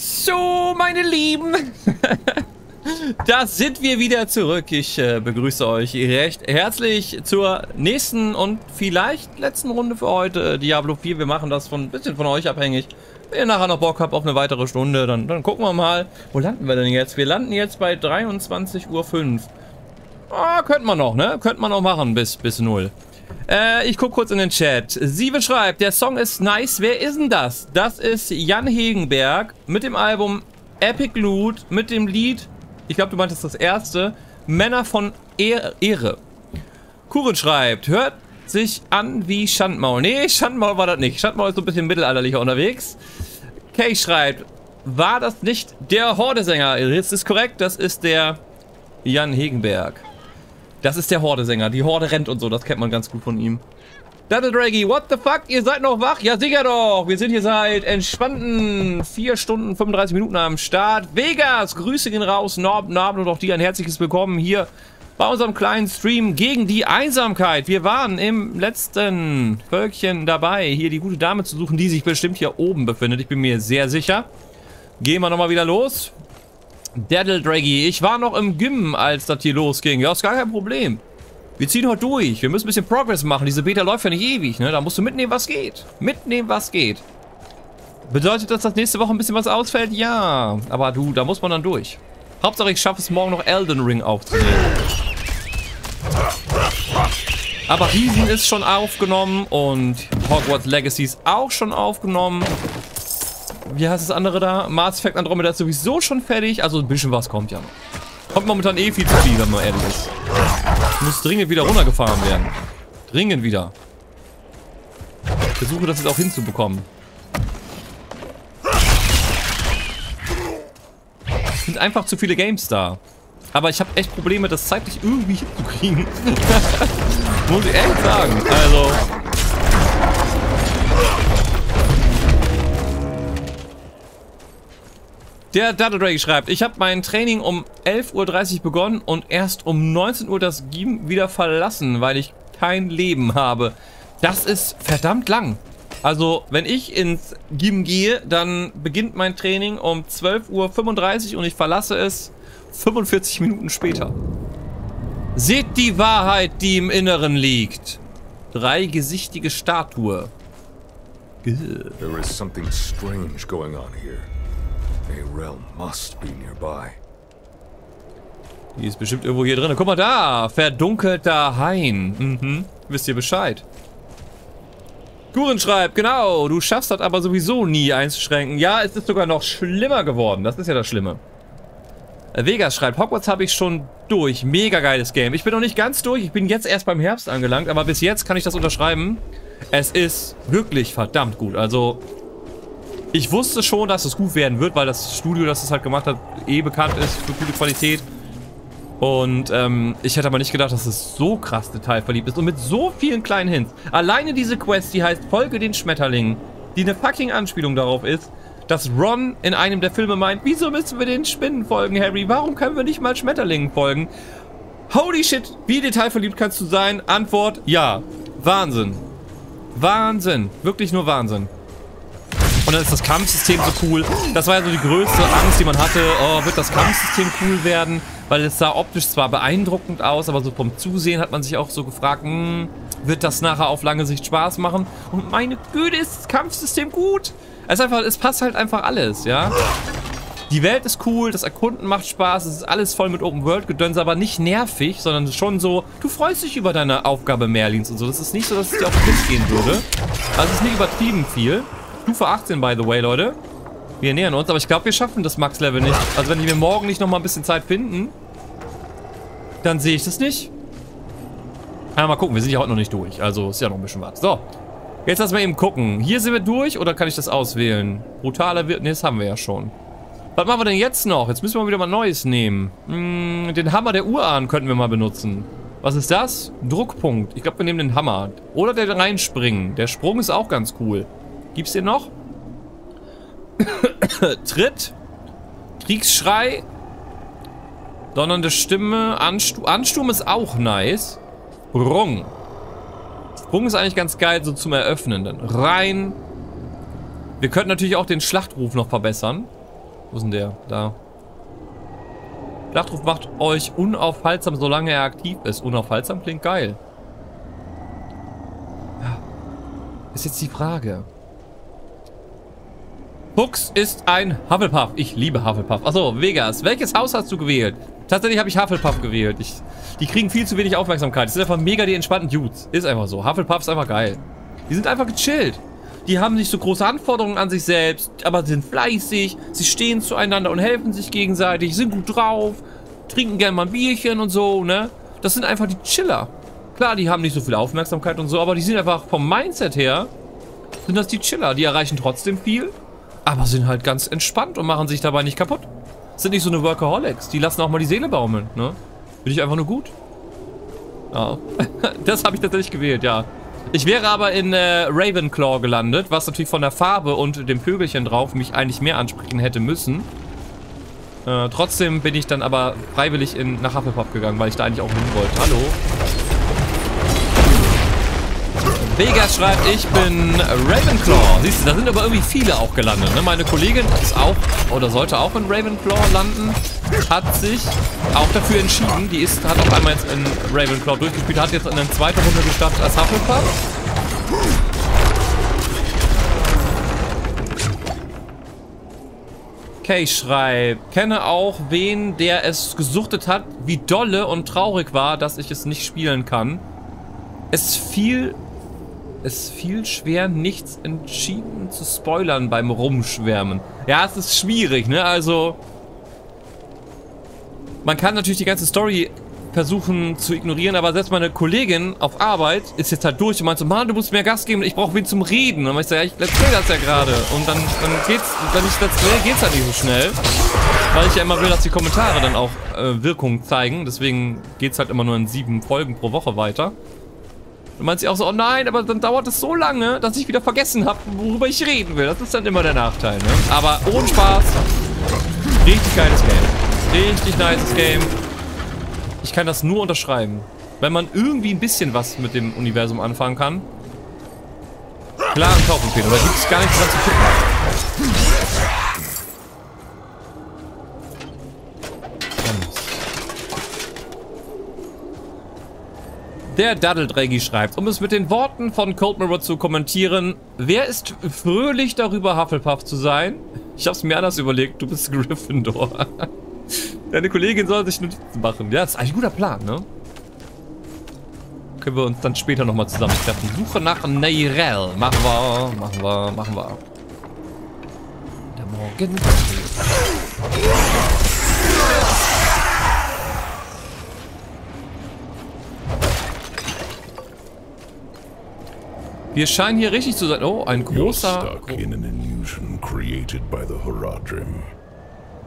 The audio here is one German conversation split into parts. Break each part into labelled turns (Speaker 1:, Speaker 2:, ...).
Speaker 1: So, meine Lieben. da sind wir wieder zurück. Ich äh, begrüße euch recht herzlich zur nächsten und vielleicht letzten Runde für heute. Diablo 4. Wir machen das von ein bisschen von euch abhängig. Wenn ihr nachher noch Bock habt auf eine weitere Stunde, dann, dann gucken wir mal. Wo landen wir denn jetzt? Wir landen jetzt bei 23.05 Uhr. Ah, könnte man noch, ne? Könnte man noch machen bis, bis 0. Äh, ich gucke kurz in den Chat. Sie beschreibt, der Song ist nice. Wer ist denn das? Das ist Jan Hegenberg mit dem Album Epic Loot, mit dem Lied, ich glaube, du meintest das erste, Männer von Ehre. Kuren schreibt, hört sich an wie Schandmaul. Nee, Schandmaul war das nicht. Schandmaul ist so ein bisschen mittelalterlicher unterwegs. Kay schreibt, war das nicht der Hordesänger? Das ist korrekt, das ist der Jan Hegenberg. Das ist der Horde-Sänger. Die Horde rennt und so. Das kennt man ganz gut von ihm. Double Draggy, what the fuck? Ihr seid noch wach? Ja, sicher doch. Wir sind hier seit entspannten 4 Stunden 35 Minuten am Start. Vegas, Grüße gehen raus. Norb, Norb und auch dir ein herzliches Willkommen hier bei unserem kleinen Stream gegen die Einsamkeit. Wir waren im letzten Völkchen dabei, hier die gute Dame zu suchen, die sich bestimmt hier oben befindet. Ich bin mir sehr sicher. Gehen wir nochmal wieder los. Daddle Draggy, ich war noch im Gym, als das hier losging. Ja, ist gar kein Problem. Wir ziehen heute durch. Wir müssen ein bisschen Progress machen. Diese Beta läuft ja nicht ewig, ne? Da musst du mitnehmen, was geht. Mitnehmen, was geht. Bedeutet das, dass nächste Woche ein bisschen was ausfällt? Ja. Aber du, da muss man dann durch. Hauptsache, ich schaffe es morgen noch Elden Ring aufzunehmen. Aber Riesen ist schon aufgenommen und Hogwarts Legacy ist auch schon aufgenommen wie heißt das andere da? Mass Effect Andromeda ist sowieso schon fertig. Also ein bisschen was kommt ja. Kommt momentan eh viel zu viel, wenn man ehrlich ist. Muss dringend wieder runtergefahren werden. Dringend wieder. Ich versuche das jetzt auch hinzubekommen. Es sind einfach zu viele Games da. Aber ich habe echt Probleme, das zeitlich irgendwie hinzukriegen. Muss ich echt sagen. Also, Der Data Drake schreibt, ich habe mein Training um 11.30 Uhr begonnen und erst um 19 Uhr das Gym wieder verlassen, weil ich kein Leben habe. Das ist verdammt lang. Also, wenn ich ins Gym gehe, dann beginnt mein Training um 12.35 Uhr und ich verlasse es 45 Minuten später. Seht die Wahrheit, die im Inneren liegt. Dreigesichtige Statue.
Speaker 2: There is something strange going on here. A realm must be nearby.
Speaker 1: Die ist bestimmt irgendwo hier drin. Guck mal da, verdunkelter Hain. Mhm, wisst ihr Bescheid. Guren schreibt, genau, du schaffst das aber sowieso nie einzuschränken. Ja, es ist sogar noch schlimmer geworden. Das ist ja das Schlimme. Äh, Vegas schreibt, Hogwarts habe ich schon durch. Mega geiles Game. Ich bin noch nicht ganz durch. Ich bin jetzt erst beim Herbst angelangt, aber bis jetzt kann ich das unterschreiben. Es ist wirklich verdammt gut. Also, ich wusste schon, dass es gut werden wird, weil das Studio, das es halt gemacht hat, eh bekannt ist für gute Qualität. Und ähm, ich hätte aber nicht gedacht, dass es so krass detailverliebt ist und mit so vielen kleinen Hints. Alleine diese Quest, die heißt Folge den Schmetterlingen, die eine fucking Anspielung darauf ist, dass Ron in einem der Filme meint, wieso müssen wir den Spinnen folgen, Harry? Warum können wir nicht mal Schmetterlingen folgen? Holy shit, wie detailverliebt kannst du sein? Antwort, ja. Wahnsinn. Wahnsinn. Wirklich nur Wahnsinn. Und dann ist das Kampfsystem so cool. Das war ja so die größte Angst, die man hatte. Oh, wird das Kampfsystem cool werden? Weil es sah optisch zwar beeindruckend aus, aber so vom Zusehen hat man sich auch so gefragt, hm, wird das nachher auf lange Sicht Spaß machen? Und meine Güte, ist das Kampfsystem gut. Es, einfach, es passt halt einfach alles, ja. Die Welt ist cool, das Erkunden macht Spaß, es ist alles voll mit Open-World-Gedöns, aber nicht nervig, sondern schon so, du freust dich über deine Aufgabe Merlins und so. Das ist nicht so, dass es dir auf den Tisch gehen würde. Also es ist nicht übertrieben viel. Stufe 18, by the way, Leute. Wir nähern uns, aber ich glaube, wir schaffen das Max-Level nicht. Also wenn wir morgen nicht nochmal ein bisschen Zeit finden, dann sehe ich das nicht. Ja, mal gucken, wir sind ja heute noch nicht durch. Also ist ja noch ein bisschen was. So, jetzt lassen wir eben gucken. Hier sind wir durch oder kann ich das auswählen? Brutaler wird... Ne, das haben wir ja schon. Was machen wir denn jetzt noch? Jetzt müssen wir wieder mal Neues nehmen. Hm, den Hammer der Urahn könnten wir mal benutzen. Was ist das? Druckpunkt. Ich glaube, wir nehmen den Hammer. Oder der reinspringen. Der Sprung ist auch ganz cool. Gibt's den noch? Tritt. Kriegsschrei. Donnernde Stimme. Ansturm, Ansturm ist auch nice. Sprung. Sprung ist eigentlich ganz geil, so zum Eröffnen. Dann rein. Wir könnten natürlich auch den Schlachtruf noch verbessern. Wo ist denn der? Da. Schlachtruf macht euch unaufhaltsam, solange er aktiv ist. Unaufhaltsam klingt geil. Ja. Ist jetzt die Frage. Fuchs ist ein Hufflepuff. Ich liebe Hufflepuff. Achso, Vegas. Welches Haus hast du gewählt? Tatsächlich habe ich Hufflepuff gewählt. Ich, die kriegen viel zu wenig Aufmerksamkeit. Das sind einfach mega die entspannten Dudes. Ist einfach so. Hufflepuff ist einfach geil. Die sind einfach gechillt. Die haben nicht so große Anforderungen an sich selbst, aber sind fleißig, sie stehen zueinander und helfen sich gegenseitig, sind gut drauf, trinken gerne mal ein Bierchen und so, ne? Das sind einfach die Chiller. Klar, die haben nicht so viel Aufmerksamkeit und so, aber die sind einfach vom Mindset her, sind das die Chiller. Die erreichen trotzdem viel, aber sind halt ganz entspannt und machen sich dabei nicht kaputt. Sind nicht so eine Workaholics, die lassen auch mal die Seele baumeln, ne? Finde ich einfach nur gut. Ja, das habe ich tatsächlich gewählt, ja. Ich wäre aber in äh, Ravenclaw gelandet, was natürlich von der Farbe und dem Vögelchen drauf mich eigentlich mehr ansprechen hätte müssen. Äh, trotzdem bin ich dann aber freiwillig in, nach Hufflepuff gegangen, weil ich da eigentlich auch hin wollte. Hallo. Vegas schreibt, ich bin Ravenclaw. Siehst du, da sind aber irgendwie viele auch gelandet. Ne? Meine Kollegin ist auch, oder sollte auch in Ravenclaw landen. Hat sich auch dafür entschieden. Die ist, hat auch einmal jetzt in Ravenclaw durchgespielt. Hat jetzt in der zweiten Runde gestartet als Hufflepuff. Kay schreibt, kenne auch wen, der es gesuchtet hat, wie dolle und traurig war, dass ich es nicht spielen kann. Es fiel es fiel schwer, nichts entschieden zu spoilern beim Rumschwärmen. Ja, es ist schwierig, ne? Also, man kann natürlich die ganze Story versuchen zu ignorieren, aber selbst meine Kollegin auf Arbeit ist jetzt halt durch und meint so, Mann, du musst mehr Gas geben, ich brauche wen zum Reden. Und ich so, ja, ich play das ja gerade. Und dann, dann geht's, wenn ich let's play, geht's halt nicht so schnell. Weil ich ja immer will, dass die Kommentare dann auch äh, Wirkung zeigen. Deswegen geht's halt immer nur in sieben Folgen pro Woche weiter. Und meint sie auch so, oh nein, aber dann dauert es so lange, dass ich wieder vergessen habe, worüber ich reden will. Das ist dann immer der Nachteil, ne? Aber ohne Spaß. Richtig geiles Game. Richtig nices Game. Ich kann das nur unterschreiben. Wenn man irgendwie ein bisschen was mit dem Universum anfangen kann. Klar, ein Kaufempfehlung. Da gibt es gar nichts dran zu gucken. Der Daddeldreggi schreibt, um es mit den Worten von Cold Mirror zu kommentieren, wer ist fröhlich darüber, Hufflepuff zu sein? Ich hab's mir anders überlegt, du bist Gryffindor. Deine Kollegin soll sich Notizen machen. Ja, das ist ein guter Plan, ne? Können wir uns dann später nochmal zusammentreffen. Suche nach Neirel. Machen wir, machen wir, machen wir. Der Morgen. Wir scheinen hier richtig zu sein. Oh, ein großer... You're stuck in an illusion created by the Horadrim.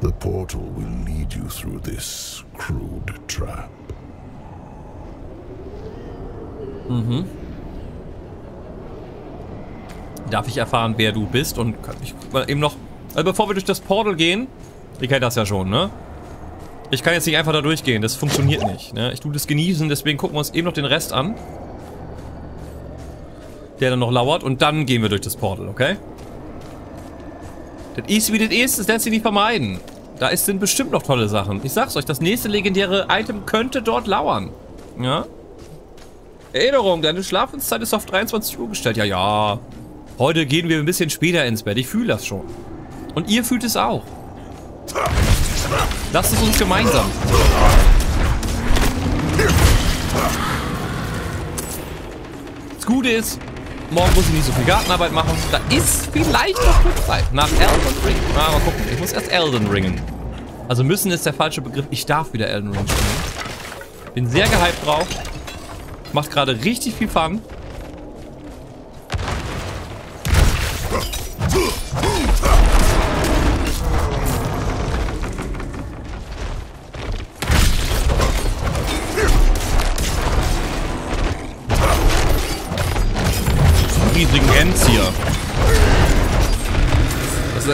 Speaker 1: The portal will lead you through this crude trap. Mhm. Darf ich erfahren, wer du bist? Und kann ich eben noch... Also bevor wir durch das Portal gehen... Ich kenne das ja schon, ne? Ich kann jetzt nicht einfach da durchgehen. Das funktioniert nicht, ne? Ich tue das genießen, deswegen gucken wir uns eben noch den Rest an der dann noch lauert. Und dann gehen wir durch das Portal, okay? Das ist wie das ist, das lässt sich nicht vermeiden. Da sind bestimmt noch tolle Sachen. Ich sag's euch, das nächste legendäre Item könnte dort lauern. Ja? Erinnerung, deine Schlafenszeit ist auf 23 Uhr gestellt. Ja, ja. Heute gehen wir ein bisschen später ins Bett. Ich fühle das schon. Und ihr fühlt es auch. Lasst es uns gemeinsam. Das Gute ist, Morgen muss ich nicht so viel Gartenarbeit machen. Da ist vielleicht noch gut Zeit. Nach Elden Ring. Na, mal gucken. Ich muss erst Elden Ringen. Also müssen ist der falsche Begriff. Ich darf wieder Elden Ring spielen. Bin sehr gehypt drauf. Macht gerade richtig viel Fun.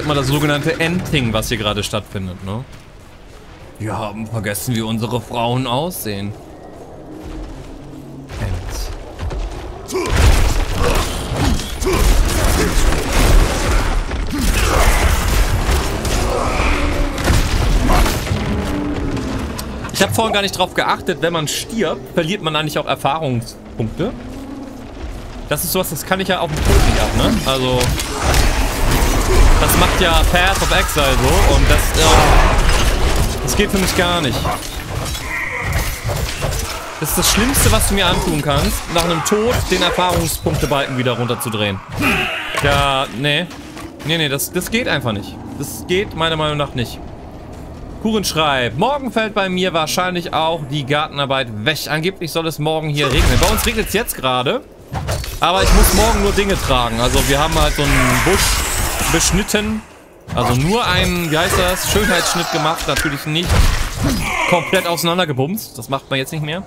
Speaker 1: mal das sogenannte Ending, was hier gerade stattfindet, ne? Wir haben vergessen, wie unsere Frauen aussehen. End. Ich habe vorhin gar nicht drauf geachtet, wenn man stirbt, verliert man eigentlich auch Erfahrungspunkte. Das ist sowas, das kann ich ja auch dem Tod nicht ab, ne? Also das macht ja Path of Exile so und das, äh, das geht für mich gar nicht. Das ist das Schlimmste, was du mir antun kannst, nach einem Tod den Erfahrungspunktebalken wieder runterzudrehen. Ja, nee. Nee, nee, das, das geht einfach nicht. Das geht meiner Meinung nach nicht. Kuchen schreibt, morgen fällt bei mir wahrscheinlich auch die Gartenarbeit weg. Angeblich soll es morgen hier regnen. Bei uns regnet es jetzt gerade. Aber ich muss morgen nur Dinge tragen. Also wir haben halt so einen Busch beschnitten. Also nur einen, wie heißt das, Schönheitsschnitt gemacht. Natürlich nicht komplett auseinandergebumst. Das macht man jetzt nicht mehr.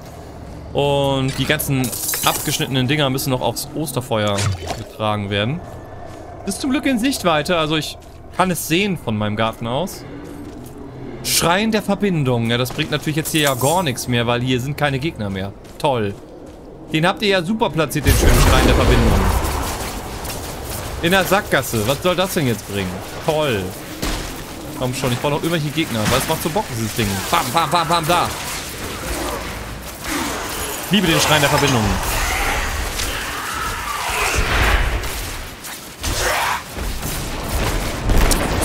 Speaker 1: Und die ganzen abgeschnittenen Dinger müssen noch aufs Osterfeuer getragen werden. Ist zum Glück in Sichtweite, also ich kann es sehen von meinem Garten aus. Schrein der Verbindung. Ja, das bringt natürlich jetzt hier ja gar nichts mehr, weil hier sind keine Gegner mehr. Toll. Den habt ihr ja super platziert, den schönen Schrein der Verbindung. In der Sackgasse. Was soll das denn jetzt bringen? Toll. Komm schon, ich brauche noch irgendwelche Gegner. Was macht so Bock, dieses Ding? Bam, bam, bam, bam, da. Liebe den Schrein der Verbindung.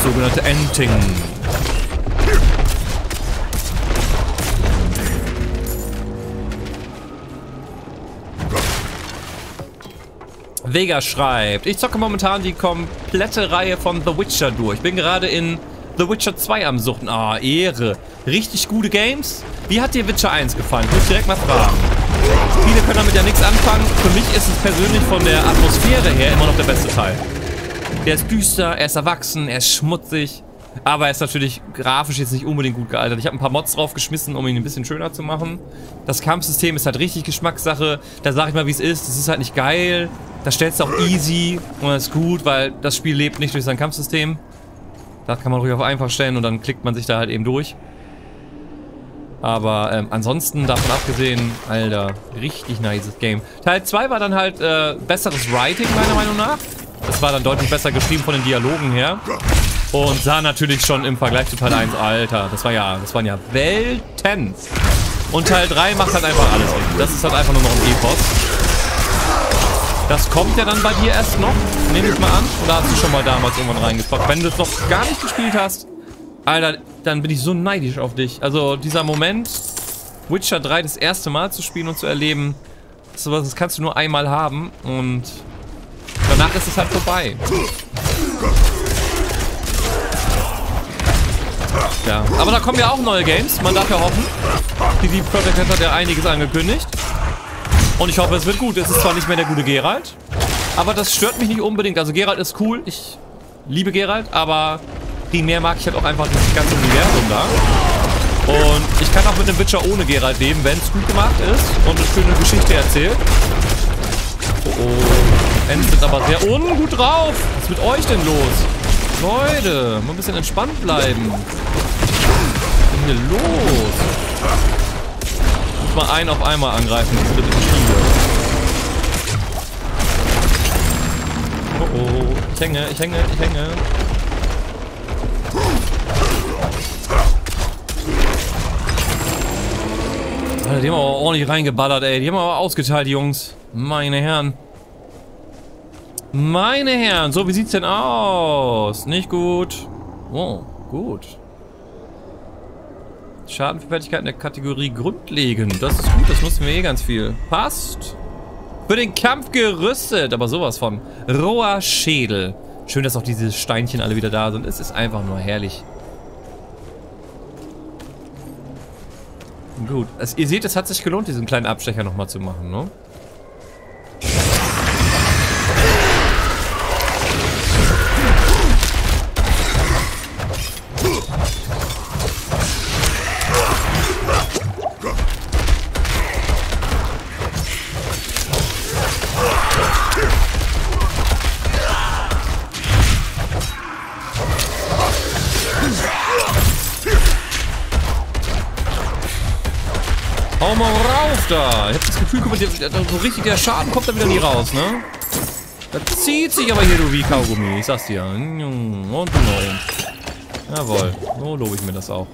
Speaker 1: Sogenannte Enting. Vega schreibt, ich zocke momentan die komplette Reihe von The Witcher durch. Bin gerade in The Witcher 2 am Suchten. Ah, Ehre. Richtig gute Games. Wie hat dir Witcher 1 gefallen? Ich muss direkt mal fragen. Viele können damit ja nichts anfangen. Für mich ist es persönlich von der Atmosphäre her immer noch der beste Teil. Der ist düster, er ist erwachsen, er ist schmutzig. Aber er ist natürlich grafisch jetzt nicht unbedingt gut gealtert. Ich habe ein paar Mods draufgeschmissen, um ihn ein bisschen schöner zu machen. Das Kampfsystem ist halt richtig Geschmackssache. Da sage ich mal, wie es ist. Das ist halt nicht geil. Da stellst du auch easy und das ist gut, weil das Spiel lebt nicht durch sein Kampfsystem. Das kann man ruhig auf einfach stellen und dann klickt man sich da halt eben durch. Aber ähm, ansonsten, davon abgesehen, Alter, richtig nice Game. Teil 2 war dann halt äh, besseres Writing, meiner Meinung nach. Das war dann deutlich besser geschrieben von den Dialogen her. Und sah natürlich schon im Vergleich zu Teil 1, Alter, das war ja, das waren ja Welten. Und Teil 3 macht halt einfach alles. Das ist halt einfach nur noch ein Epos. Das kommt ja dann bei dir erst noch, nehme ich mal an. Oder hast du schon mal damals irgendwann reingepackt? Wenn du es noch gar nicht gespielt hast, Alter, dann bin ich so neidisch auf dich. Also dieser Moment, Witcher 3 das erste Mal zu spielen und zu erleben, sowas das kannst du nur einmal haben und danach ist es halt vorbei. Ja, aber da kommen ja auch neue Games, man darf ja hoffen. Die Deep Project hat ja einiges angekündigt. Und ich hoffe, es wird gut. Es ist zwar nicht mehr der gute Geralt, aber das stört mich nicht unbedingt. Also Geralt ist cool, ich liebe Geralt, aber primär mag ich halt auch einfach das ganze Universum da. Und ich kann auch mit dem Witcher ohne Geralt leben, wenn es gut gemacht ist und eine schöne Geschichte erzählt. Oh oh. Ends sind aber sehr ungut drauf. Was ist mit euch denn los? Leute, mal ein bisschen entspannt bleiben. Was ist denn hier los? Muss mal einen auf einmal angreifen, das wird Spiele. Oh oh, ich hänge, ich hänge, ich hänge. Alter, die haben aber ordentlich reingeballert, ey. Die haben aber ausgeteilt, die Jungs. Meine Herren. Meine Herren, so, wie sieht's denn aus? Nicht gut. Oh, gut. Schaden für Fertigkeit in der Kategorie grundlegend. Das ist gut, das nutzen wir eh ganz viel. Passt. Für den Kampf gerüstet, aber sowas von. Roher Schädel. Schön, dass auch diese Steinchen alle wieder da sind. Es ist einfach nur herrlich. Gut. Also ihr seht, es hat sich gelohnt, diesen kleinen Abstecher nochmal zu machen, ne? Da. Ich hab das Gefühl, so richtig der Schaden kommt da wieder nie raus, ne? Das zieht sich aber hier, du wie Kaugummi. Ich sag's dir. Und und. Jawohl. So lobe ich mir das auch.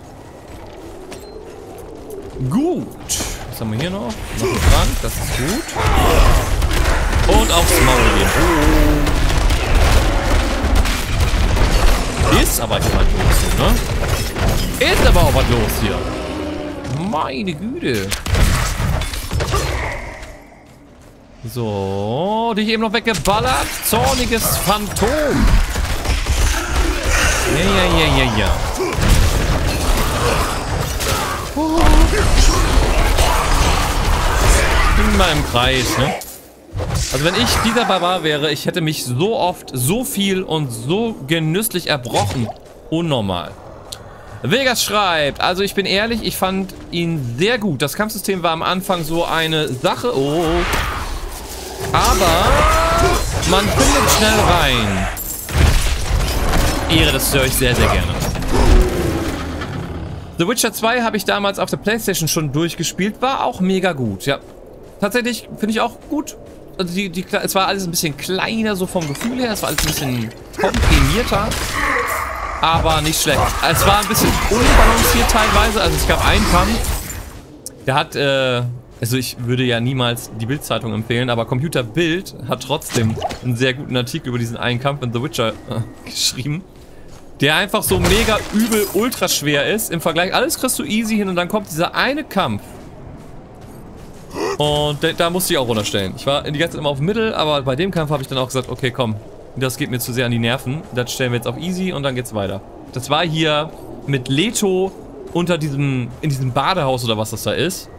Speaker 1: Gut. Was haben wir hier noch? Noch ein Trank, das ist gut. Und aufs Maul gehen. Ist aber hier was los ne? Ist aber auch was los hier. Meine Güte. So, dich eben noch weggeballert. Zorniges Phantom. Ja, ja, ja, ja, ja. Immer im Kreis, ne? Also wenn ich dieser Barbar wäre, ich hätte mich so oft, so viel und so genüsslich erbrochen. Unnormal. Vegas schreibt, also ich bin ehrlich, ich fand ihn sehr gut. Das Kampfsystem war am Anfang so eine Sache. Oh. Aber man findet schnell rein. Ehre, das höre ich sehr, sehr gerne. The Witcher 2 habe ich damals auf der Playstation schon durchgespielt. War auch mega gut, ja. Tatsächlich finde ich auch gut. Also die, die, es war alles ein bisschen kleiner so vom Gefühl her. Es war alles ein bisschen komprimierter. Aber nicht schlecht. Es war ein bisschen unbalanciert teilweise. Also es gab einen Kampf. Der hat, äh, also ich würde ja niemals die Bild-Zeitung empfehlen, aber Computer Bild hat trotzdem einen sehr guten Artikel über diesen einen Kampf in The Witcher äh, geschrieben. Der einfach so mega übel ultra schwer ist. Im Vergleich, alles kriegst du easy hin und dann kommt dieser eine Kampf. Und da musste ich auch runterstellen. Ich war die ganze Zeit immer auf Mittel, aber bei dem Kampf habe ich dann auch gesagt, okay, komm, das geht mir zu sehr an die Nerven. Das stellen wir jetzt auf easy und dann geht's weiter. Das war hier mit Leto unter diesem, in diesem Badehaus oder was das da ist.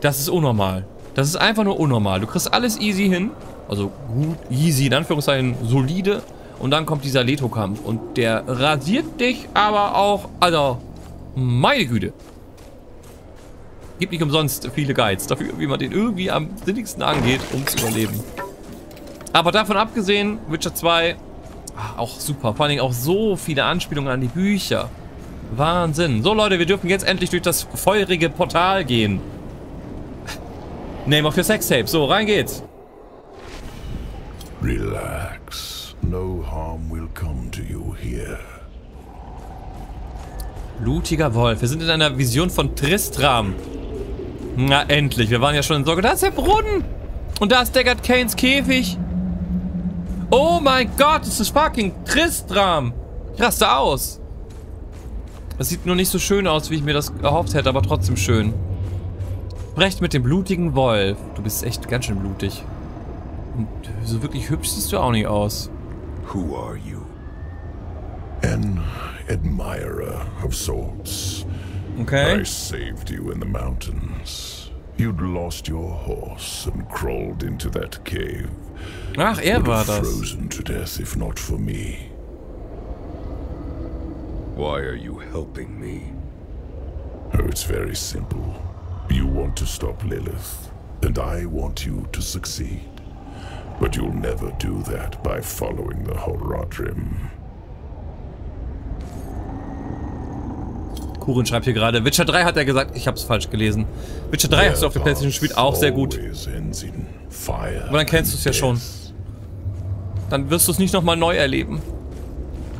Speaker 1: Das ist unnormal. Das ist einfach nur unnormal. Du kriegst alles easy hin. Also gut, easy, in Anführungszeichen solide. Und dann kommt dieser Leto-Kampf. Und der rasiert dich aber auch, also, meine Güte. Gibt nicht umsonst viele Guides dafür, wie man den irgendwie am sinnigsten angeht, um zu überleben. Aber davon abgesehen, Witcher 2, ach, auch super. Vor allen Dingen auch so viele Anspielungen an die Bücher. Wahnsinn. So Leute, wir dürfen jetzt endlich durch das feurige Portal gehen. Name of your Sextape. So, rein geht's.
Speaker 3: Relax. No harm will come to you here.
Speaker 1: Blutiger Wolf. Wir sind in einer Vision von Tristram. Na, endlich. Wir waren ja schon in Sorge. Da ist der Brunnen. Und da ist Deckard Kanes Käfig. Oh mein Gott, das ist fucking Tristram. Ich raste aus. Das sieht nur nicht so schön aus, wie ich mir das erhofft hätte, aber trotzdem schön. Brecht mit dem blutigen Wolf. Du bist echt ganz schön blutig. Und so wirklich hübsch siehst du auch nicht aus.
Speaker 2: Who are you?
Speaker 3: An admirer of sorts.
Speaker 1: Okay.
Speaker 3: I saved you in the mountains. You'd lost your horse and crawled into that cave.
Speaker 1: Ach, er
Speaker 3: Would
Speaker 1: war
Speaker 3: have
Speaker 1: das.
Speaker 3: frozen to death if not for me.
Speaker 2: Why are you helping me?
Speaker 3: Oh, it's very simple. You want to stop Lilith, and I want you to succeed. But you'll never do that by following the Horadrim.
Speaker 1: Kurin schreibt hier gerade. Witcher 3 hat er gesagt. Ich hab's falsch gelesen. Witcher 3 hast du auf der Playstation gespielt. Auch sehr gut. Aber dann kennst du es ja schon. Dann wirst du es nicht nochmal neu erleben.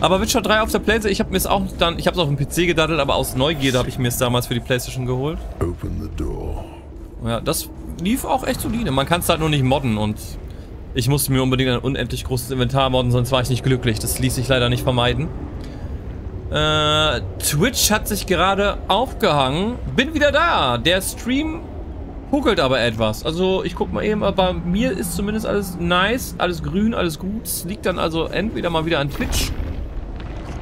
Speaker 1: Aber Witcher 3 auf der Playstation, ich habe mir es auch dann, ich habe es auf dem PC gedaddelt, aber aus Neugierde habe ich mir es damals für die Playstation geholt.
Speaker 3: Open the door.
Speaker 1: Ja, das lief auch echt solide. Man kann es halt nur nicht modden und ich musste mir unbedingt ein unendlich großes Inventar modden, sonst war ich nicht glücklich. Das ließ sich leider nicht vermeiden. Äh, Twitch hat sich gerade aufgehangen. Bin wieder da. Der Stream huckelt aber etwas. Also ich guck mal eben, bei mir ist zumindest alles nice, alles grün, alles gut. Liegt dann also entweder mal wieder an Twitch.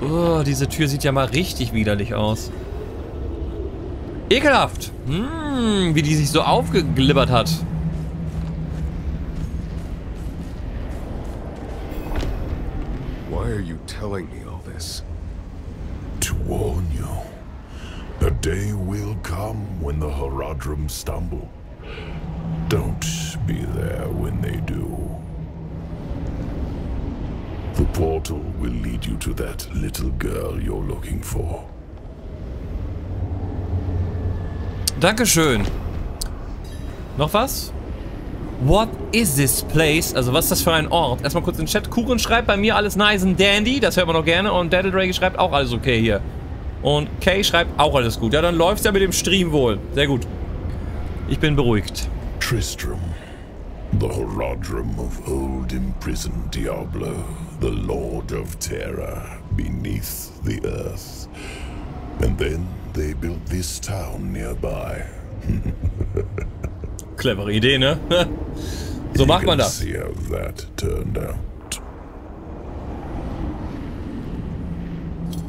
Speaker 1: Oh, diese Tür sieht ja mal richtig widerlich aus. Ekelhaft. Hm, wie die sich so aufgeglibbert hat.
Speaker 2: Why are you telling me all this?
Speaker 3: Warn you. A day will come when the Horadrim stumble. Don't be there when they do. The portal will lead you to that little girl you're looking for.
Speaker 1: Dankeschön. Noch was? What is this place? Also was ist das für ein Ort? Erstmal kurz in den Chat. Kuchen schreibt bei mir alles nice and dandy. Das hört man doch gerne. Und Daddle schreibt auch alles okay hier. Und Kay schreibt auch alles gut. Ja, dann läuft's ja mit dem Stream wohl. Sehr gut. Ich bin beruhigt.
Speaker 3: Tristram, the Horadrim of old imprisoned Diablo, the Lord of Terror beneath the earth. And then they built this town nearby.
Speaker 1: Clevere Idee, ne? so macht man das.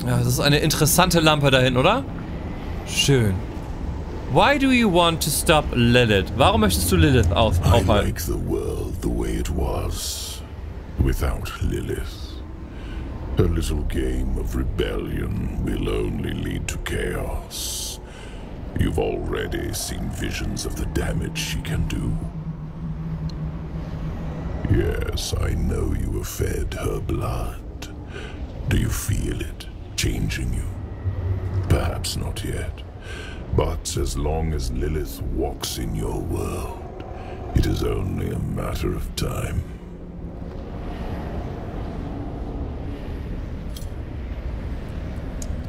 Speaker 1: Ja, das ist eine interessante Lampe da hinten, oder? Schön. Why do you want to stop Lilith? Warum möchtest du Lilith auf
Speaker 3: I
Speaker 1: aufhalten?
Speaker 3: like the world the way it was, without Lilith. Her little game of rebellion will only lead to chaos. You've already seen visions of the damage she can do. Yes, I know you have fed her blood. Do you feel it changing you? Perhaps not yet. But as long as Lilith walks in your world, it is only a matter of time.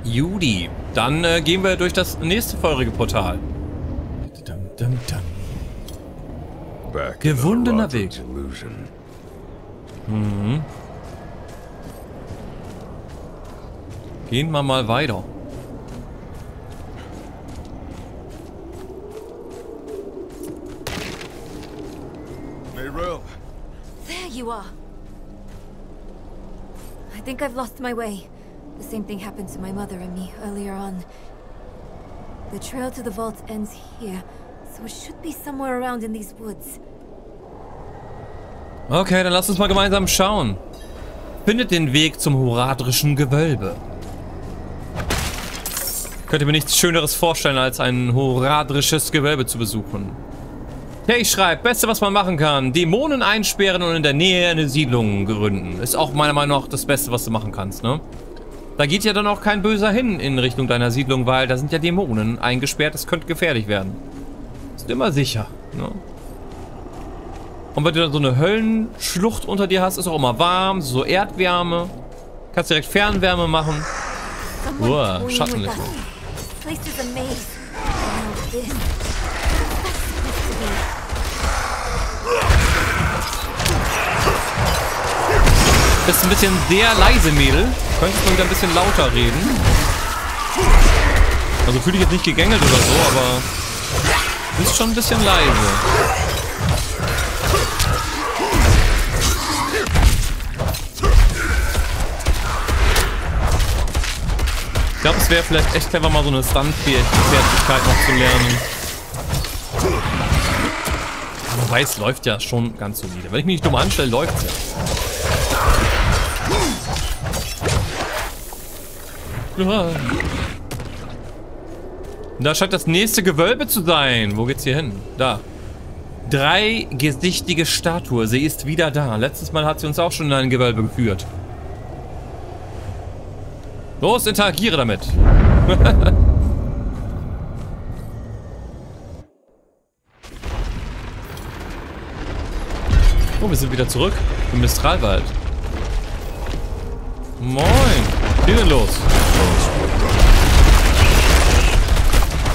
Speaker 1: Judy. Dann äh, gehen wir durch das nächste feurige Portal. Dum, dum, dum. Gewundener Weg.
Speaker 2: illusion.
Speaker 1: Gehen wir mal weiter.
Speaker 2: Mayrel,
Speaker 4: There you are. I think I've lost my way. Same thing happened to my mother and me earlier on. The trail to the vault ends here, so it should be somewhere around in these woods.
Speaker 1: Okay, dann lass uns mal gemeinsam schauen. Findet den Weg zum horadrischen Gewölbe. Könnte mir nichts Schöneres vorstellen, als ein horadrisches Gewölbe zu besuchen. Hey, schreibt, Beste, was man machen kann. Dämonen einsperren und in der Nähe eine Siedlung gründen. Ist auch meiner Meinung nach das Beste, was du machen kannst, ne? Da geht ja dann auch kein Böser hin in Richtung deiner Siedlung, weil da sind ja Dämonen eingesperrt. Das könnte gefährlich werden. Ist immer sicher, ne? Und wenn du dann so eine Höllenschlucht unter dir hast, ist auch immer warm, so Erdwärme. Kannst direkt Fernwärme machen. Uah, Schattenlicht. Bist ein bisschen sehr leise, Mädel. Könntest mal wieder ein bisschen lauter reden. Also fühle ich jetzt nicht gegängelt oder so, aber bist schon ein bisschen leise. Ich glaube, es wäre vielleicht echt clever, mal so eine Stunt-Fertigkeit noch zu lernen. Wobei, es läuft ja schon ganz solide. Wenn ich mich nicht dumm anstelle, läuft es ja. Da scheint das nächste Gewölbe zu sein. Wo geht's hier hin? Da. Dreigesichtige Statue. Sie ist wieder da. Letztes Mal hat sie uns auch schon in ein Gewölbe geführt. Los, interagiere damit. oh, wir sind wieder zurück im Mistralwald. Moin. Ist denn los?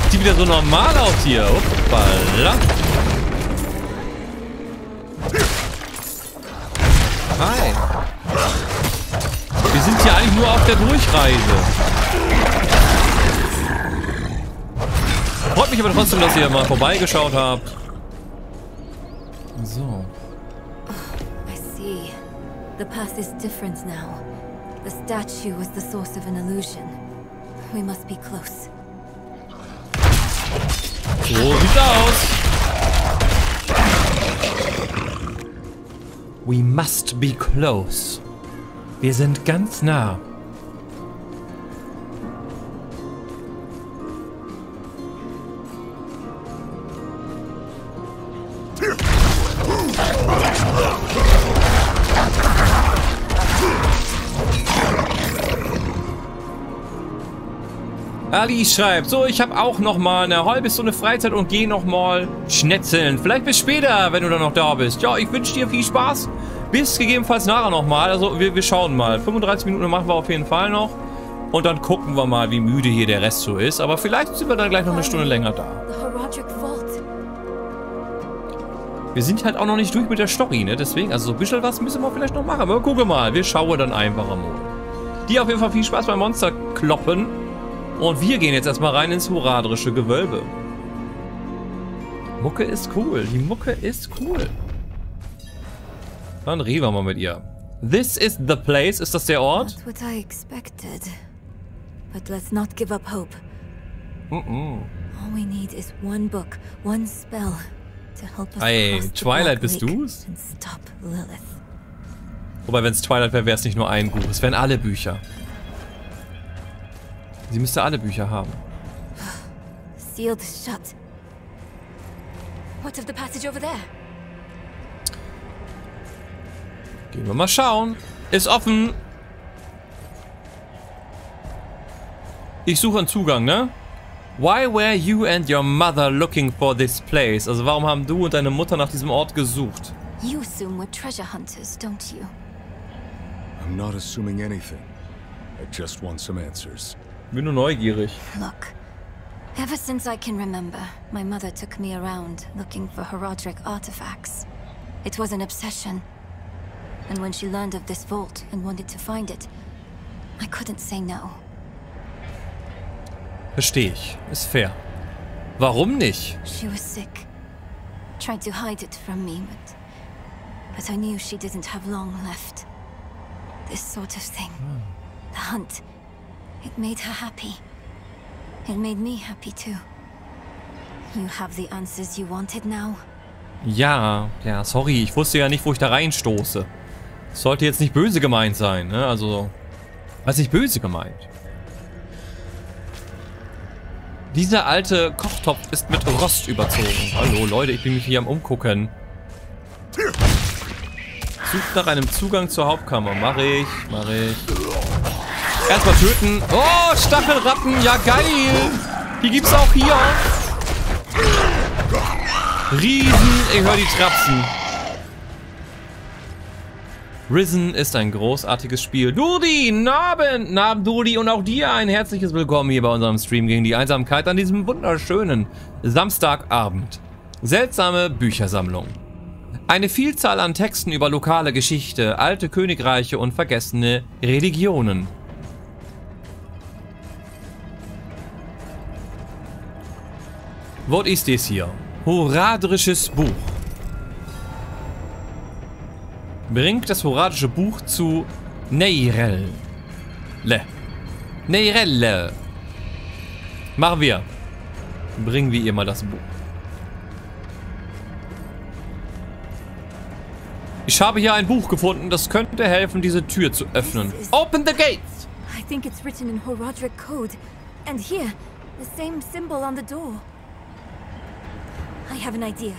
Speaker 1: Sieht wieder so normal aus hier. Hoppala. Hi. Wir sind hier eigentlich nur auf der Durchreise. Freut mich aber trotzdem, dass ihr mal vorbeigeschaut habt. So.
Speaker 4: I see. The path is different now. The statue was the source of an illusion. We must be close.
Speaker 1: So sieht's aus. We must be close. Wir sind ganz nah. Ali schreibt, so, ich habe auch noch mal eine halbe Stunde Freizeit und gehe noch mal schnetzeln. Vielleicht bis später, wenn du dann noch da bist. Ja, ich wünsche dir viel Spaß. Bis gegebenenfalls nachher noch mal. Also wir, wir schauen mal. 35 Minuten machen wir auf jeden Fall noch. Und dann gucken wir mal, wie müde hier der Rest so ist. Aber vielleicht sind wir dann gleich noch eine Stunde länger da. Wir sind halt auch noch nicht durch mit der Story, ne? Deswegen, also so ein bisschen was müssen wir vielleicht noch machen. Aber gucken mal, wir schauen dann einfach mal. Dir auf jeden Fall viel Spaß beim Monster kloppen. Und wir gehen jetzt erstmal rein ins horadrische Gewölbe. Mucke ist cool. Die Mucke ist cool. Dann reden wir mal mit ihr. This is the place. Ist das der Ort?
Speaker 4: Not what I expected. But let's not give up hope.
Speaker 1: Mm -mm.
Speaker 4: All we need is one book, one spell to help us
Speaker 1: Ey, Twilight, bist du's? Wobei, wenn es Twilight wäre, wäre es nicht nur ein Buch. Es wären alle Bücher. Sie müsste alle Bücher haben.
Speaker 4: Sealed shut. What of the passage over there?
Speaker 1: Gehen wir mal schauen. Ist offen. Ich suche einen Zugang, ne? Why were you and your mother looking for this place? Also warum haben du und deine Mutter nach diesem Ort gesucht?
Speaker 4: You assume we're treasure hunters, don't you?
Speaker 2: I'm not assuming anything. I just want some answers.
Speaker 1: Bin nur neugierig.
Speaker 4: Look, ever since I can remember, my mother took me around looking for Horadric artifacts. It was an obsession. And when she learned of this vault and wanted to find it, I couldn't say no.
Speaker 1: Verstehe ich. Ist fair. Warum nicht?
Speaker 4: She was sick. Tried to hide it from me, but... But I knew she didn't have long left. This sort of thing. The hunt. It made her happy. It made me happy too. You have the answers you wanted now?
Speaker 1: Ja, ja, sorry. Ich wusste ja nicht, wo ich da reinstoße. Sollte jetzt nicht böse gemeint sein, ne? Also, was nicht böse gemeint. Dieser alte Kochtopf ist mit Rost überzogen. Hallo, Leute, ich bin mich hier am Umgucken. Sucht nach einem Zugang zur Hauptkammer. Mach ich, mach ich. Erstmal töten. Oh, Stachelratten, ja geil. Die gibt's auch hier. Riesen, ich höre die Trapsen. Risen ist ein großartiges Spiel. Dudi, Naben, Naben Dudi und auch dir ein herzliches Willkommen hier bei unserem Stream gegen die Einsamkeit an diesem wunderschönen Samstagabend. Seltsame Büchersammlung. Eine Vielzahl an Texten über lokale Geschichte, alte Königreiche und vergessene Religionen. Was ist das hier? Horadrisches Buch. Bringt das horadische Buch zu Neirel. Le. Neirelle. Machen wir. Bringen wir ihr mal das Buch. Ich habe hier ein Buch gefunden, das könnte helfen, diese Tür zu öffnen. Open the gates!
Speaker 4: I think it's written in Horadric code. And here, the same symbol on the door. I have an idea.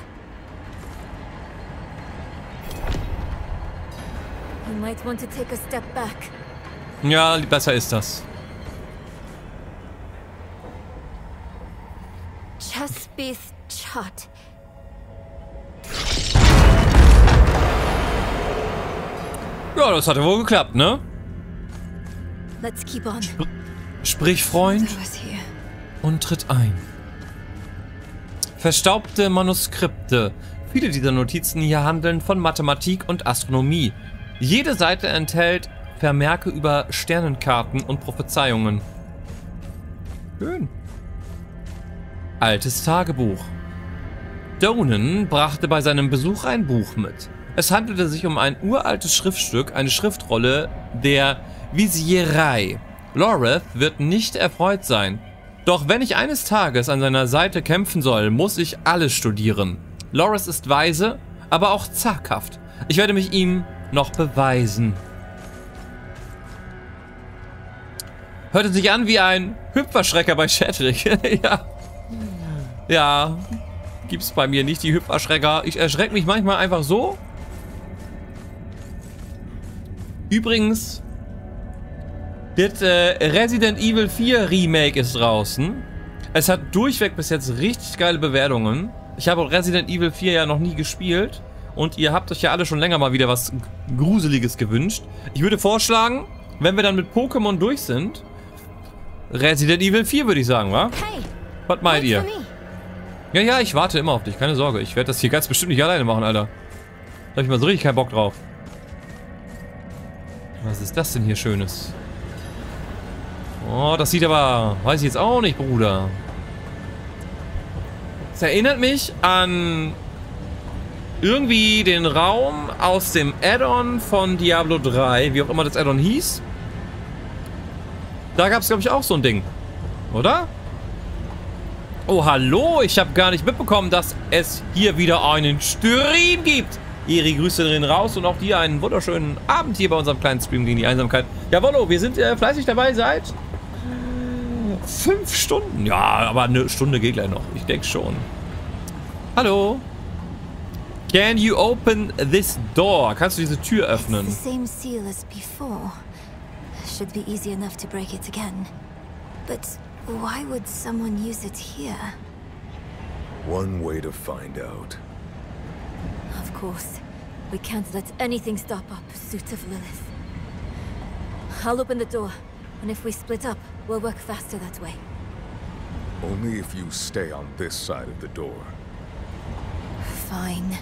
Speaker 4: You might want to take a step back.
Speaker 1: Ja, besser ist das.
Speaker 4: Chaspith Chat.
Speaker 1: Ja, das hat ja wohl geklappt, ne?
Speaker 4: Let's keep on.
Speaker 1: Sprich, Freund, und tritt ein. Verstaubte Manuskripte. Viele dieser Notizen hier handeln von Mathematik und Astronomie. Jede Seite enthält Vermerke über Sternenkarten und Prophezeiungen. Schön. Altes Tagebuch. Donan brachte bei seinem Besuch ein Buch mit. Es handelte sich um ein uraltes Schriftstück, eine Schriftrolle der Visierei. Loreth wird nicht erfreut sein. Doch wenn ich eines Tages an seiner Seite kämpfen soll, muss ich alles studieren. Loris ist weise, aber auch zaghaft. Ich werde mich ihm noch beweisen. Hörte sich an wie ein Hüpferschrecker bei Shadrick. ja. Ja. Gibt's bei mir nicht die Hüpferschrecker. Ich erschrecke mich manchmal einfach so. Übrigens, das äh, Resident Evil 4 Remake ist draußen. Es hat durchweg bis jetzt richtig geile Bewertungen. Ich habe Resident Evil 4 ja noch nie gespielt. Und ihr habt euch ja alle schon länger mal wieder was Gruseliges gewünscht. Ich würde vorschlagen, wenn wir dann mit Pokémon durch sind, Resident Evil 4, würde ich sagen, wa?
Speaker 4: Hey,
Speaker 1: Was meint ihr? Ja, ja, ich warte immer auf dich, keine Sorge. Ich werde das hier ganz bestimmt nicht alleine machen, Alter. Da hab ich mal so richtig keinen Bock drauf. Was ist das denn hier Schönes? Oh, das sieht aber... Weiß ich jetzt auch nicht, Bruder. Es erinnert mich an... Irgendwie den Raum aus dem Add-on von Diablo 3, wie auch immer das Add-on hieß. Da gab es, glaube ich, auch so ein Ding. Oder? Oh, hallo. Ich habe gar nicht mitbekommen, dass es hier wieder einen Stream gibt. Eri, Grüße drin raus und auch dir einen wunderschönen Abend hier bei unserem kleinen Stream gegen die Einsamkeit. Jawollo, wir sind äh, fleißig dabei seit äh, fünf Stunden. Ja, aber eine Stunde geht gleich noch. Ich denke schon. Hallo. Can you open this door? Kannst du diese Tür
Speaker 4: It's
Speaker 1: öffnen?
Speaker 4: the same seal as before. Should be easy enough to break it again. But why would someone use it here?
Speaker 2: One way to find out.
Speaker 4: Of course, we can't let anything stop our pursuit of Lilith. I'll open the door, and if we split up, we'll work faster that way.
Speaker 2: Only if you stay on this side of the door.
Speaker 4: Fine.
Speaker 2: What am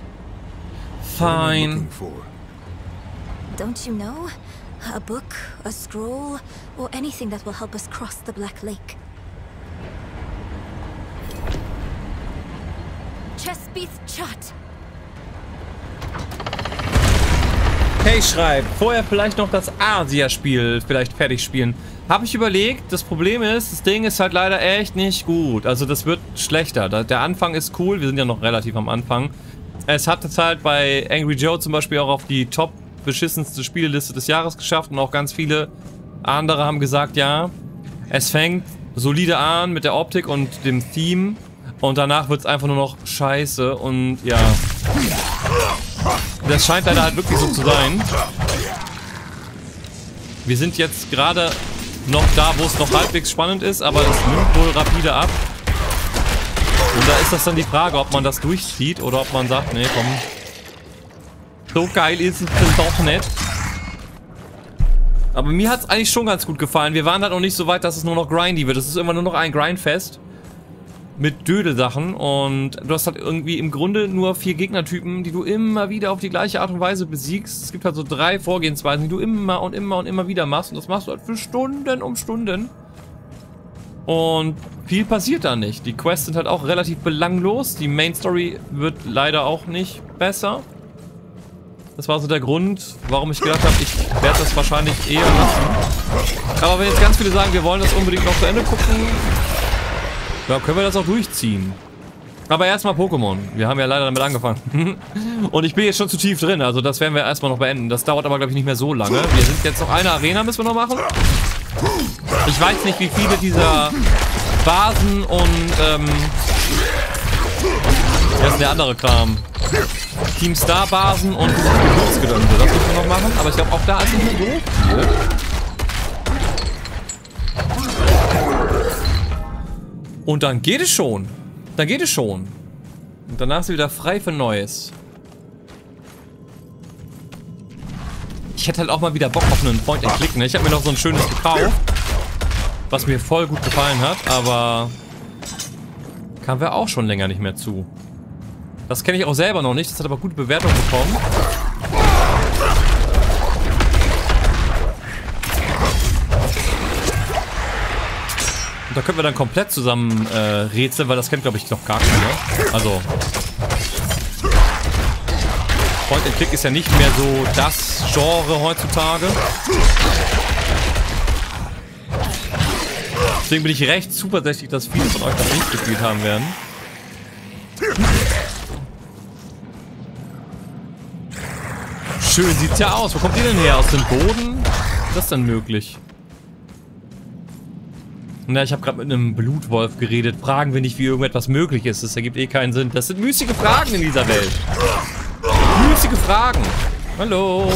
Speaker 2: I
Speaker 1: Fine.
Speaker 2: looking for?
Speaker 4: Don't you know? A book, a scroll, or anything that will help us cross the Black Lake. Chespith Chat.
Speaker 1: Hey, schreib, vorher vielleicht noch das Asia-Spiel vielleicht fertig spielen. Habe ich überlegt, das Problem ist, das Ding ist halt leider echt nicht gut. Also das wird schlechter. Der Anfang ist cool, wir sind ja noch relativ am Anfang. Es hat es halt bei Angry Joe zum Beispiel auch auf die top beschissenste Spieleliste des Jahres geschafft und auch ganz viele andere haben gesagt, ja, es fängt solide an mit der Optik und dem Theme und danach wird es einfach nur noch scheiße und ja. Das scheint leider halt wirklich so zu sein. Wir sind jetzt gerade noch da, wo es noch halbwegs spannend ist, aber es nimmt wohl rapide ab. Und da ist das dann die Frage, ob man das durchzieht oder ob man sagt, nee, komm. So geil ist es doch nicht. Aber mir hat es eigentlich schon ganz gut gefallen. Wir waren halt noch nicht so weit, dass es nur noch grindy wird. Es ist immer nur noch ein Grindfest. Mit Dödelsachen. Und du hast halt irgendwie im Grunde nur vier Gegnertypen, die du immer wieder auf die gleiche Art und Weise besiegst. Es gibt halt so drei Vorgehensweisen, die du immer und immer und immer wieder machst. Und das machst du halt für Stunden um Stunden. Und viel passiert da nicht. Die Quests sind halt auch relativ belanglos. Die Main Story wird leider auch nicht besser. Das war so der Grund, warum ich gedacht habe, ich werde das wahrscheinlich eher lassen. Aber wenn jetzt ganz viele sagen, wir wollen das unbedingt noch zu Ende gucken, ja, können wir das auch durchziehen. Aber erstmal Pokémon. Wir haben ja leider damit angefangen. Und ich bin jetzt schon zu tief drin, also das werden wir erstmal noch beenden. Das dauert aber, glaube ich, nicht mehr so lange. Wir sind jetzt noch eine Arena, müssen wir noch machen. Ich weiß nicht, wie viele dieser Basen und, ähm... Wer ist der andere Kram? Team Star Basen und. Das müssen wir noch machen, aber ich glaube auch da ist nicht mehr so viel. Und dann geht es schon. Dann geht es schon. Und danach ist sie wieder frei für Neues. Ich hätte halt auch mal wieder Bock auf einen Point-and-Click, ne? Ich habe mir noch so ein schönes gekauft. Was mir voll gut gefallen hat, aber... Kamen wir auch schon länger nicht mehr zu. Das kenne ich auch selber noch nicht. Das hat aber gute Bewertung bekommen. Und da können wir dann komplett zusammen äh, rätseln, weil das kennt, glaube ich, noch gar keiner. Also. Point and Click ist ja nicht mehr so das Genre heutzutage. Deswegen bin ich recht zuversichtlich, dass viele von euch das nicht gespielt haben werden. Schön sieht's ja aus. Wo kommt ihr denn her? Aus dem Boden? Ist das denn möglich? Na, ich habe gerade mit einem Blutwolf geredet. Fragen wir nicht, wie irgendetwas möglich ist. Das ergibt eh keinen Sinn. Das sind müßige Fragen in dieser Welt. Müßige Fragen. Hallo.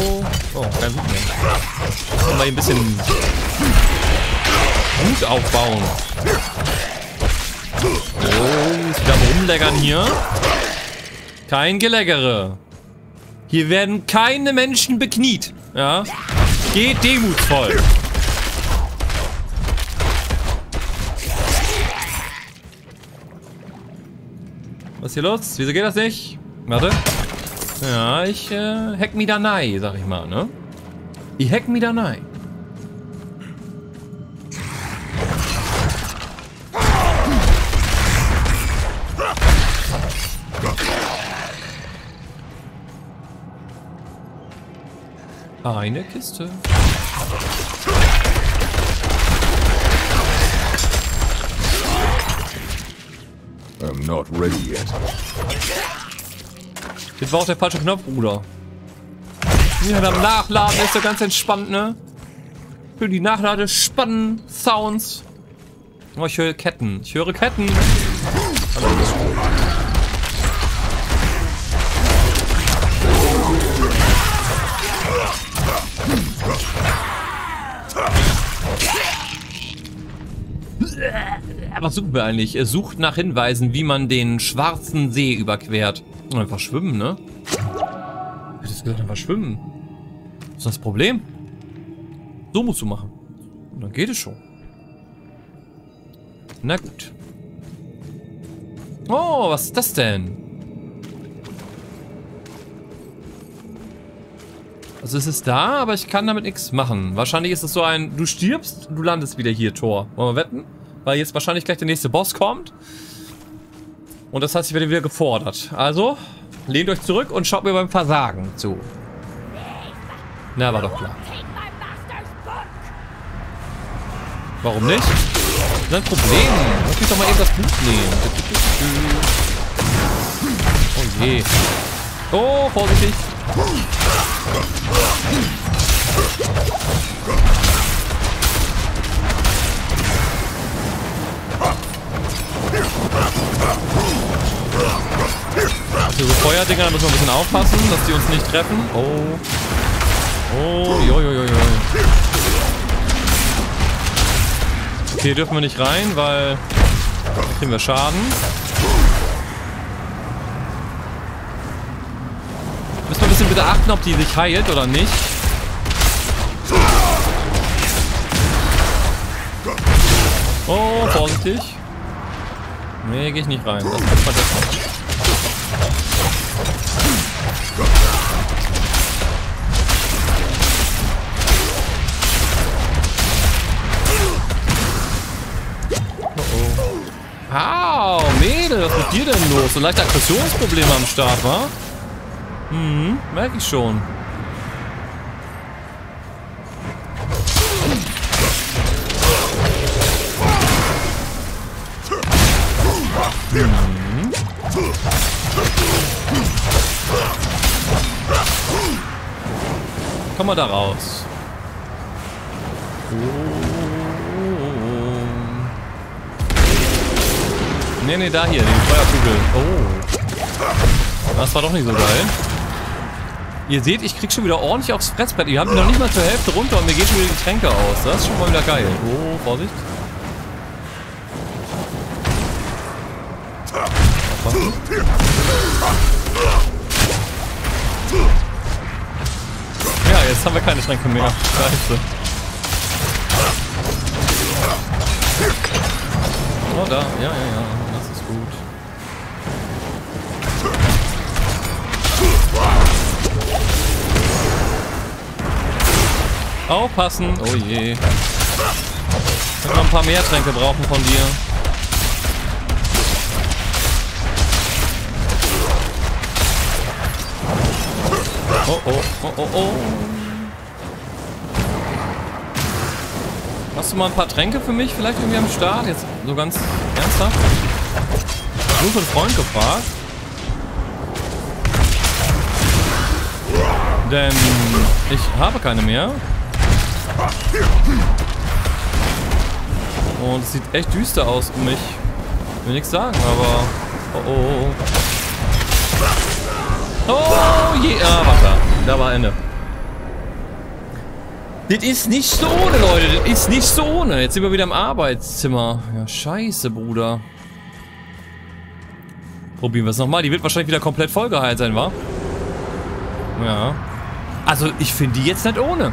Speaker 1: Oh, kein Blut mehr. Mal ein bisschen Mut aufbauen. Oh, ist wieder am Rumleggern hier. Kein Geleggere. Hier werden keine Menschen bekniet. Ja. Geht demutsvoll. Was ist hier los? Wieso geht das nicht? Warte. Ja, ich äh, hack mi da nei, sag ich mal, ne? Ich hack mi da nei. Eine Kiste.
Speaker 2: Not ready yet.
Speaker 1: Das war auch der falsche Knopf, Bruder. Ja, beim Nachladen ist so ganz entspannt, ne? Für die Nachladespannen, Sounds. Oh, ich höre Ketten. Ich höre Ketten. Was suchen wir eigentlich? Er sucht nach Hinweisen, wie man den schwarzen See überquert. Einfach schwimmen, ne? Hätte es gesagt, einfach schwimmen. Was ist das Problem? So musst du machen. Und dann geht es schon. Na gut. Oh, was ist das denn? Also es ist da, aber ich kann damit nichts machen. Wahrscheinlich ist es so ein, du stirbst, du landest wieder hier, Tor. Wollen wir wetten? Weil jetzt wahrscheinlich gleich der nächste Boss kommt. Und das heißt, ich werde wieder gefordert. Also, lehnt euch zurück und schaut mir beim Versagen zu. Na, war doch klar. Warum nicht? Das ein Problem. Lass mich doch mal eben das Buch nehmen. Oh je. Oh, vorsichtig. Diese Feuerdinger, da müssen wir ein bisschen aufpassen, dass die uns nicht treffen. Oh. Oh, jojojojo. Okay, hier dürfen wir nicht rein, weil kriegen wir Schaden. Müssen wir ein bisschen bitte achten, ob die sich heilt oder nicht. Oh, vorsichtig. Nee, geh ich nicht rein. Das wird vergessen. Au, Mädel, was ist mit dir denn los? So leichte Aggressionsprobleme am Start, wa? Mhm, merke ich schon. Komm mal da raus. Nee, nee, da hier, die Feuerkugel. Oh. Das war doch nicht so geil. Ihr seht, ich krieg schon wieder ordentlich aufs Fressbrett. Ihr habt noch nicht mal zur Hälfte runter und mir gehen schon wieder die Tränke aus. Das ist schon mal wieder geil. Oh, Vorsicht. Jetzt haben wir keine Tränke mehr. Scheiße. Oh, da. Ja, ja, ja. Aufpassen. Oh je. Ich noch ein paar mehr Tränke brauchen von dir. Oh, oh, oh, oh, oh. Hast du mal ein paar Tränke für mich vielleicht irgendwie am Start? Jetzt so ganz ernsthaft? Nur für einen Freund gefragt. Denn ich habe keine mehr. Und es sieht echt düster aus um mich. Ich will nichts sagen, aber... Oh, oh, oh. Oh, je... Ah, warte. Da war Ende. Das ist nicht so ohne, Leute. Das ist nicht so ohne. Jetzt sind wir wieder im Arbeitszimmer. Ja, scheiße, Bruder. Probieren wir es nochmal. Die wird wahrscheinlich wieder komplett vollgeheilt sein, wa? Ja. Also, ich finde die jetzt nicht ohne.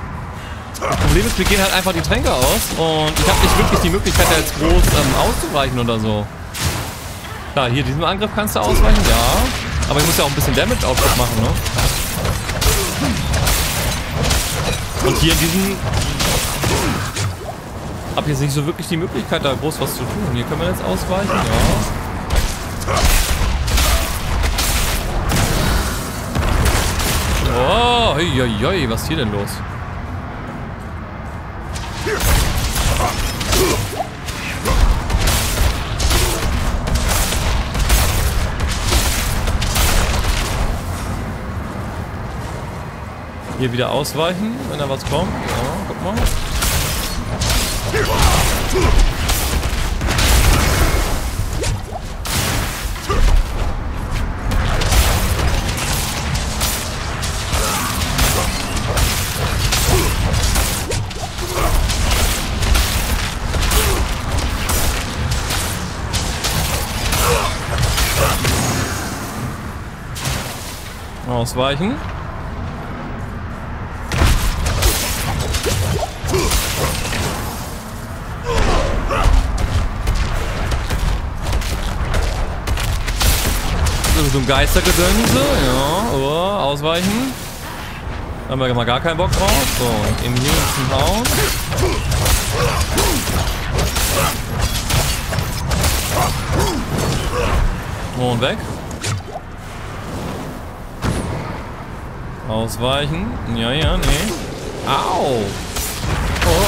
Speaker 1: Das Problem ist, wir gehen halt einfach die Tränke aus und ich habe nicht wirklich die Möglichkeit, da jetzt groß ähm, auszuweichen oder so. Klar, hier diesem Angriff kannst du ausweichen, ja. Aber ich muss ja auch ein bisschen Damage Output machen, ne? Und hier in diesem... Hab jetzt nicht so wirklich die Möglichkeit, da groß was zu tun. Hier können wir jetzt ausweichen, ja. Oh, hoi, hoi, was ist hier denn los? Hier wieder ausweichen, wenn da was kommt. Ja, guck mal. Ausweichen. So ein Geistergedönse. Ja, oh, ausweichen. Da haben wir mal gar keinen Bock drauf. So, eben hier ein Hauen. Und weg. Ausweichen. Ja, ja, nee. Au. Oh.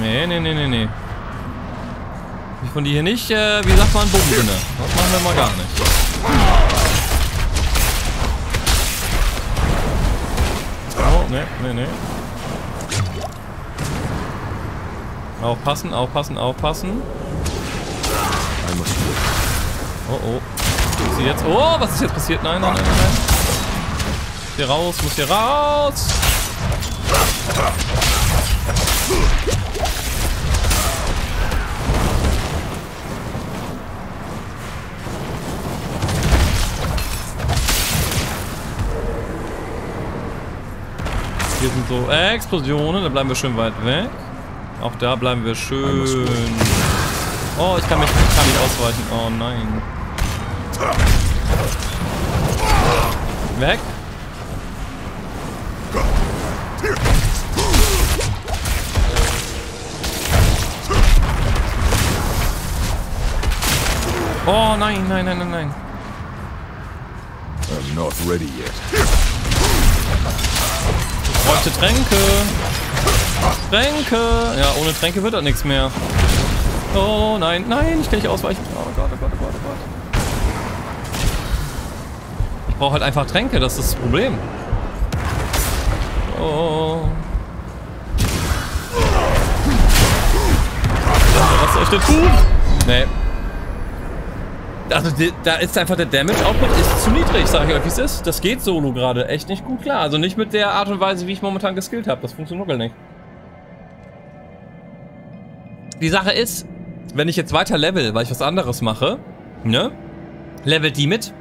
Speaker 1: Nee, nee, nee, nee, nee von die hier nicht, äh, wie sagt man, Bumsen. Das machen wir mal gar nicht. Oh, ne, ne, ne. Aufpassen, aufpassen, aufpassen. Oh, oh. Was ist jetzt? Oh, was ist jetzt passiert? Nein, nein, nein, nein. Hier raus, muss hier raus. Hier sind so Explosionen, da bleiben wir schön weit weg. Auch da bleiben wir schön... Oh, ich kann mich, ich kann nicht ausweichen. Oh nein. Weg. Oh nein, nein, nein, nein, nein.
Speaker 2: I'm not ready yet
Speaker 1: bräuchte Tränke. Tränke. Ja, ohne Tränke wird das nichts mehr. Oh nein, nein, ich kann nicht ausweichen. Oh Gott, oh Gott, oh Gott, oh Gott. Ich brauche halt einfach Tränke, das ist das Problem. Oh. Was soll ich denn tun? Nee. Also da ist einfach der Damage-Output ist zu niedrig, sage ich euch, wie es ist. Das geht solo gerade echt nicht gut klar. Also nicht mit der Art und Weise, wie ich momentan geskillt habe. Das funktioniert nicht. Die Sache ist, wenn ich jetzt weiter level, weil ich was anderes mache, ne? Levelt die mit?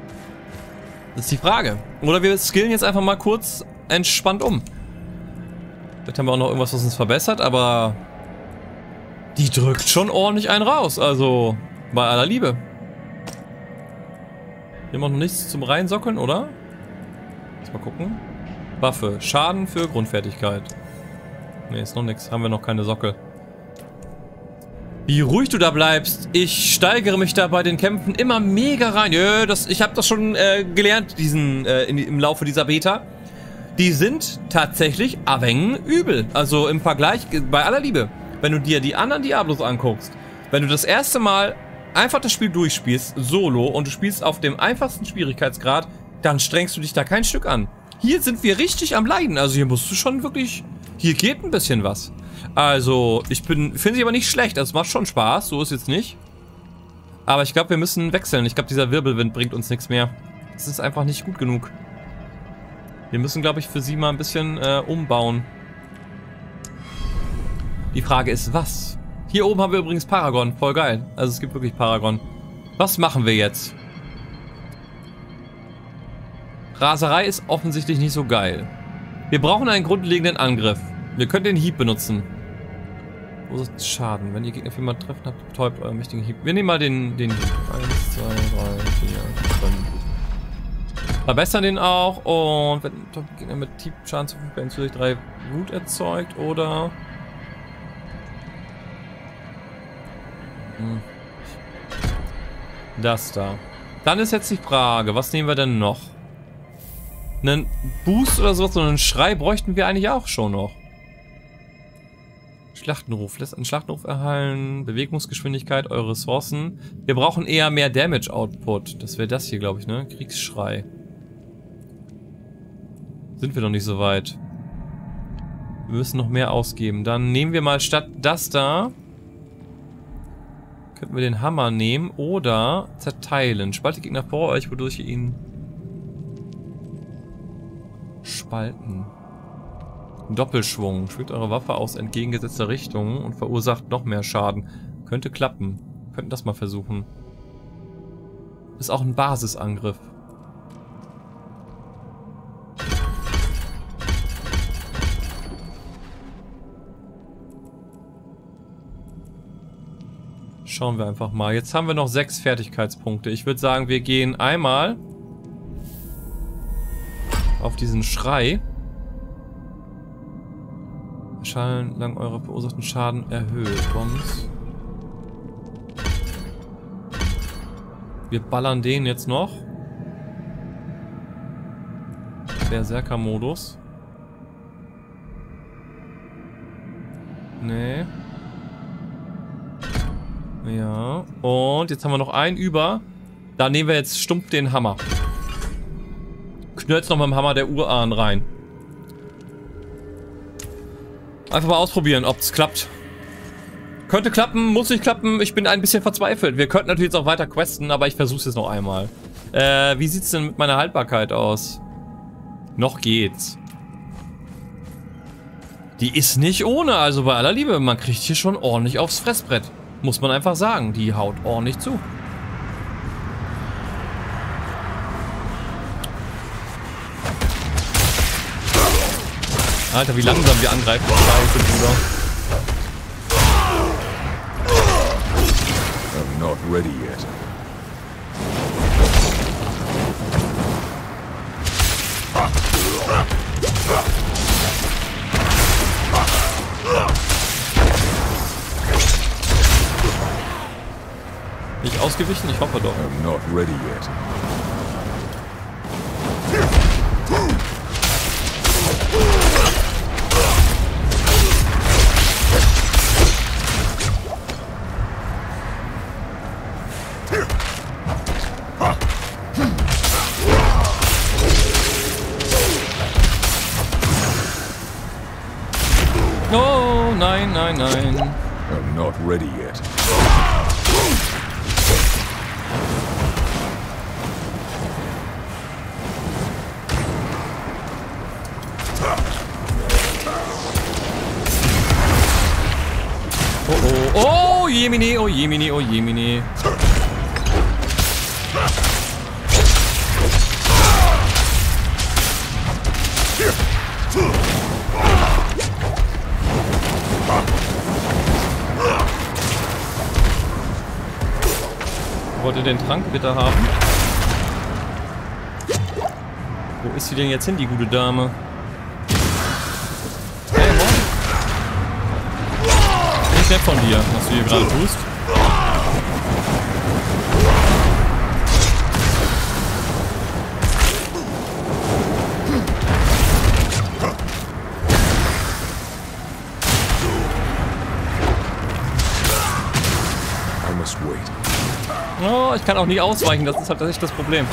Speaker 1: Das ist die Frage. Oder wir skillen jetzt einfach mal kurz entspannt um. Vielleicht haben wir auch noch irgendwas, was uns verbessert, aber die drückt schon ordentlich einen raus. Also, bei aller Liebe. Hier haben wir noch nichts zum Reinsockeln, oder? Lass mal gucken. Waffe. Schaden für Grundfertigkeit. Ne, ist noch nichts. Haben wir noch keine Sockel. Wie ruhig du da bleibst. Ich steigere mich da bei den Kämpfen immer mega rein. Ja, das, ich habe das schon äh, gelernt diesen, äh, in, im Laufe dieser Beta. Die sind tatsächlich Avengen übel. Also im Vergleich, bei aller Liebe. Wenn du dir die anderen Diablos anguckst, wenn du das erste Mal einfach das Spiel durchspielst, solo, und du spielst auf dem einfachsten Schwierigkeitsgrad, dann strengst du dich da kein Stück an. Hier sind wir richtig am Leiden. Also hier musst du schon wirklich... Hier geht ein bisschen was. Also, ich bin... Finde ich aber nicht schlecht. Also, es macht schon Spaß. So ist jetzt nicht. Aber ich glaube, wir müssen wechseln. Ich glaube, dieser Wirbelwind bringt uns nichts mehr. Es ist einfach nicht gut genug. Wir müssen, glaube ich, für sie mal ein bisschen äh, umbauen. Die Frage ist, was? Hier oben haben wir übrigens Paragon. Voll geil. Also es gibt wirklich Paragon. Was machen wir jetzt? Raserei ist offensichtlich nicht so geil. Wir brauchen einen grundlegenden Angriff. Wir können den Hieb benutzen. Verursacht Schaden. Wenn ihr Gegner viermal treffen habt, betäubt euren mächtigen Hieb. Wir nehmen mal den, den Hieb. Eins, zwei, drei, vier, fünf. Verbessern den auch und wenn Gegner mit Hiebschaden zufügt, werden zusätzlich drei Wut erzeugt oder... Das da. Dann ist jetzt die Frage, was nehmen wir denn noch? Einen Boost oder sowas, so einen Schrei bräuchten wir eigentlich auch schon noch. Schlachtenruf. Lässt einen Schlachtenruf erhalten. Bewegungsgeschwindigkeit, eure Ressourcen. Wir brauchen eher mehr Damage Output. Das wäre das hier, glaube ich, ne? Kriegsschrei. Sind wir noch nicht so weit. Wir müssen noch mehr ausgeben. Dann nehmen wir mal statt das da Könnten wir den Hammer nehmen oder zerteilen. Spaltet Gegner vor euch, wodurch ihr ihn spalten. Doppelschwung. Schwingt eure Waffe aus entgegengesetzter Richtung und verursacht noch mehr Schaden. Könnte klappen. Könnten das mal versuchen. Ist auch ein Basisangriff. Schauen wir einfach mal. Jetzt haben wir noch sechs Fertigkeitspunkte. Ich würde sagen, wir gehen einmal auf diesen Schrei. Schallen lang eure verursachten Schaden erhöht. Bombs. Wir ballern den jetzt noch. Berserker-Modus. Nee. Ja. Und jetzt haben wir noch einen über. Da nehmen wir jetzt stumpf den Hammer. Knöll's noch mit dem Hammer der Urahn rein. Einfach mal ausprobieren, ob es klappt. Könnte klappen, muss nicht klappen. Ich bin ein bisschen verzweifelt. Wir könnten natürlich jetzt auch weiter questen, aber ich versuche es jetzt noch einmal. Äh, wie sieht's denn mit meiner Haltbarkeit aus? Noch geht's. Die ist nicht ohne, also bei aller Liebe. Man kriegt hier schon ordentlich aufs Fressbrett. Muss man einfach sagen, die haut ordentlich zu. Alter, wie langsam wir angreifen. Scheiße, Bruder.
Speaker 2: I'm not ready yet.
Speaker 1: Nicht ausgewichen? Ich hoffe doch.
Speaker 2: I'm not ready yet.
Speaker 1: Oh, Jemini, oh, Jemini. Wollt ihr den Trank bitte haben? Wo ist sie denn jetzt hin, die gute Dame? Hey, Mann. Nicht nett von dir, was du hier gerade tust. Kann auch nie ausweichen, das ist halt echt das Problem.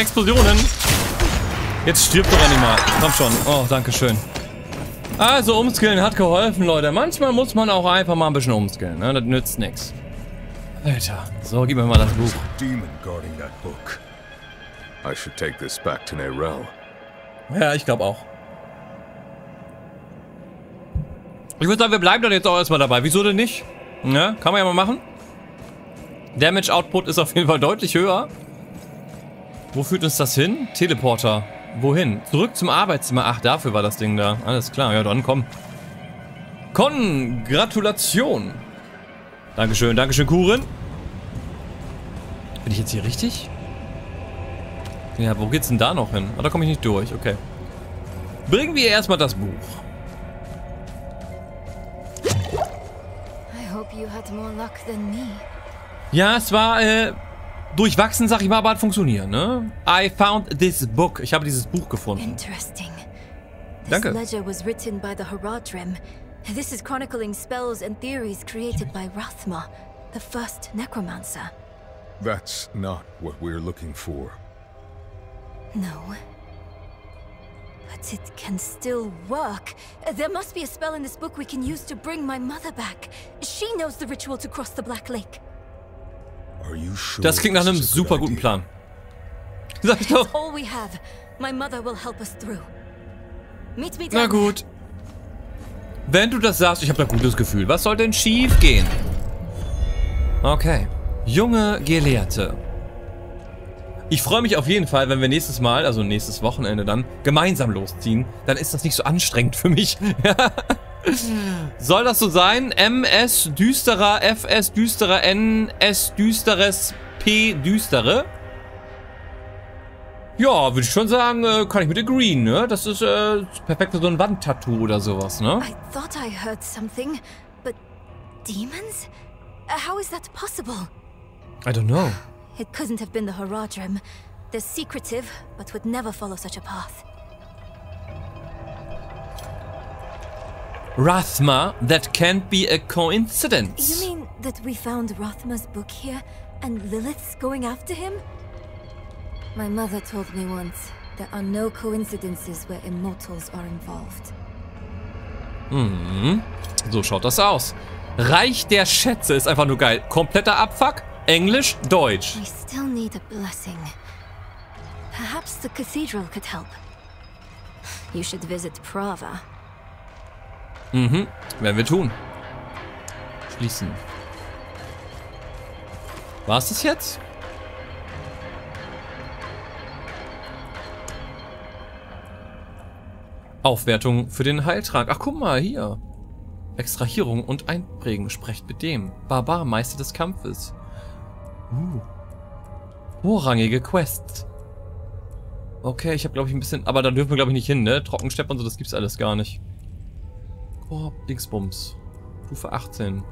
Speaker 1: Explosionen. Jetzt stirbt doch Animal. Komm schon. Oh, danke schön. Also, umskillen hat geholfen, Leute. Manchmal muss man auch einfach mal ein bisschen umskillen, ne? Das nützt nichts. Alter, so, gib mir mal das Buch.
Speaker 2: Demon guarding that book. I should take this back to Nerel.
Speaker 1: Ja, ich glaube auch. Ich würde sagen, wir bleiben dann jetzt auch erstmal dabei. Wieso denn nicht? Ja, kann man ja mal machen. Damage Output ist auf jeden Fall deutlich höher. Wo führt uns das hin? Teleporter. Wohin? Zurück zum Arbeitszimmer. Ach, dafür war das Ding da. Alles klar, ja dann komm. Con, Gratulation. Dankeschön, Dankeschön, Kuren. Bin ich jetzt hier richtig? Ja, wo geht's denn da noch hin? Ah, da komme ich nicht durch, okay. Bringen wir erstmal das Buch. Ja, es war äh, durchwachsen, sag ich mal, aber hat funktioniert, ne? I found this book. Ich habe dieses Buch gefunden.
Speaker 4: Interesting. This
Speaker 1: Danke.
Speaker 4: ledger was written by the Haradrim. This is chronicling spells and theories created by Rathma, the first necromancer.
Speaker 2: That's not what we're looking for.
Speaker 4: No. But it can still work. There must be a spell in this book we can use to bring my mother back. She knows the ritual to cross the Black Lake.
Speaker 1: Das klingt nach einem super guten? Plan. Sag ich doch. Na gut. Wenn du das sagst, ich habe da gutes Gefühl. Was soll denn schief gehen? Okay. Junge Gelehrte. Ich freue mich auf jeden Fall, wenn wir nächstes Mal, also nächstes Wochenende dann, gemeinsam losziehen. Dann ist das nicht so anstrengend für mich. Soll das so sein? MS düsterer, FS düsterer, NS düsteres, P düstere? Ja, würde ich schon sagen, äh, kann ich mit agreeen, ne? Das ist äh, perfekt für so ein Wandtattoo oder sowas, ne?
Speaker 4: I thought I heard something, but demons? Uh, How is that possible?
Speaker 1: I don't know.
Speaker 4: It couldn't have been the Haradrim. They're secretive, but would never follow such a path.
Speaker 1: Rathma, that can't be a coincidence.
Speaker 4: You mean that we found Rathma's book here, and Lilith's going after him? My mother told me once, there are no coincidences where immortals are involved. Mhm.
Speaker 1: So schaut das aus. Reich der Schätze ist einfach nur geil. Kompletter Abfuck. Englisch, Deutsch.
Speaker 4: We still need a blessing. Perhaps the cathedral could help. You should visit Prava.
Speaker 1: Werden wir tun. Schließen. War es das jetzt? Aufwertung für den Heiltrank. Ach, guck mal, hier. Extrahierung und Einprägen. Sprecht mit dem. Barbar, Meister des Kampfes. Uh. Vorrangige Quests. Okay, ich habe glaube ich ein bisschen... Aber da dürfen wir glaube ich nicht hin, ne? Trockensteppe und so, das gibt's alles gar nicht. Korb, Dingsbums. Stufe 18.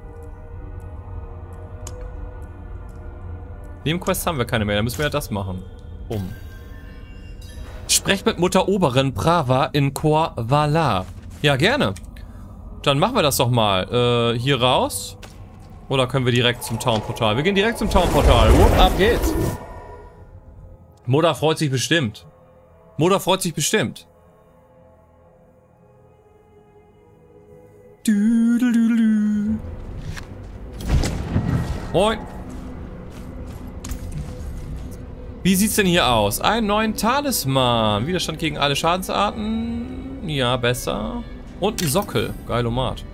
Speaker 1: Nebenquests haben wir keine mehr, dann müssen wir ja das machen. Um. Sprecht mit Mutter Oberin Brava in Chor Vala. Ja, gerne. Dann machen wir das doch mal. Äh, hier raus. Oder können wir direkt zum Townportal? Wir gehen direkt zum Townportal. Wupp, ab geht's. Mutter freut sich bestimmt. Mutter freut sich bestimmt. Düdelüdelü. Moin. Wie sieht's denn hier aus? Einen neuen Talisman. Widerstand gegen alle Schadensarten. Ja, besser. Und ein Sockel. Geilomat.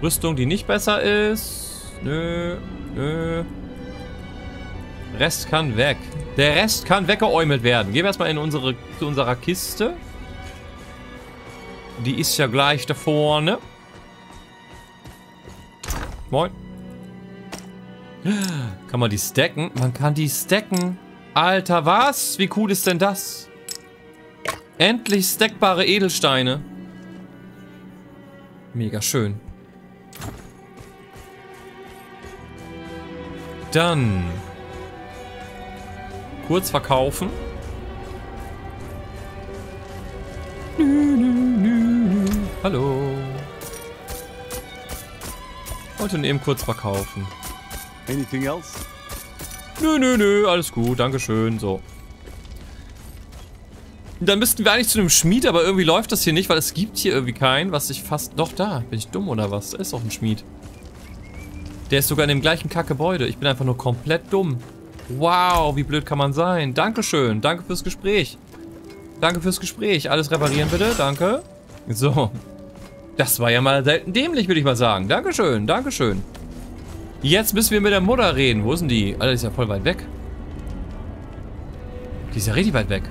Speaker 1: Rüstung, die nicht besser ist. Nö, nö. Rest kann weg. Der Rest kann weggeäumelt werden. Gehen wir erstmal in unsere, zu unserer Kiste. Die ist ja gleich da vorne. Moin. Kann man die stacken? Man kann die stacken. Alter, was? Wie cool ist denn das? Endlich stackbare Edelsteine. Mega schön. Dann. Kurz verkaufen. Nü, nü, nü. Hallo. Wollte eben kurz verkaufen.
Speaker 5: Anything else?
Speaker 1: Nö, nö, nö, alles gut, dankeschön, so. Dann müssten wir eigentlich zu einem Schmied, aber irgendwie läuft das hier nicht, weil es gibt hier irgendwie keinen, was ich fast... Doch, da. Bin ich dumm oder was? Da ist doch ein Schmied. Der ist sogar in dem gleichen Kackgebäude. Ich bin einfach nur komplett dumm. Wow, wie blöd kann man sein. Dankeschön. Danke fürs Gespräch. Danke fürs Gespräch. Alles reparieren bitte. Danke. So. Das war ja mal selten dämlich, würde ich mal sagen. Dankeschön. Dankeschön. Jetzt müssen wir mit der Mutter reden. Wo denn die? Alter, die ist ja voll weit weg. Die ist ja richtig weit weg.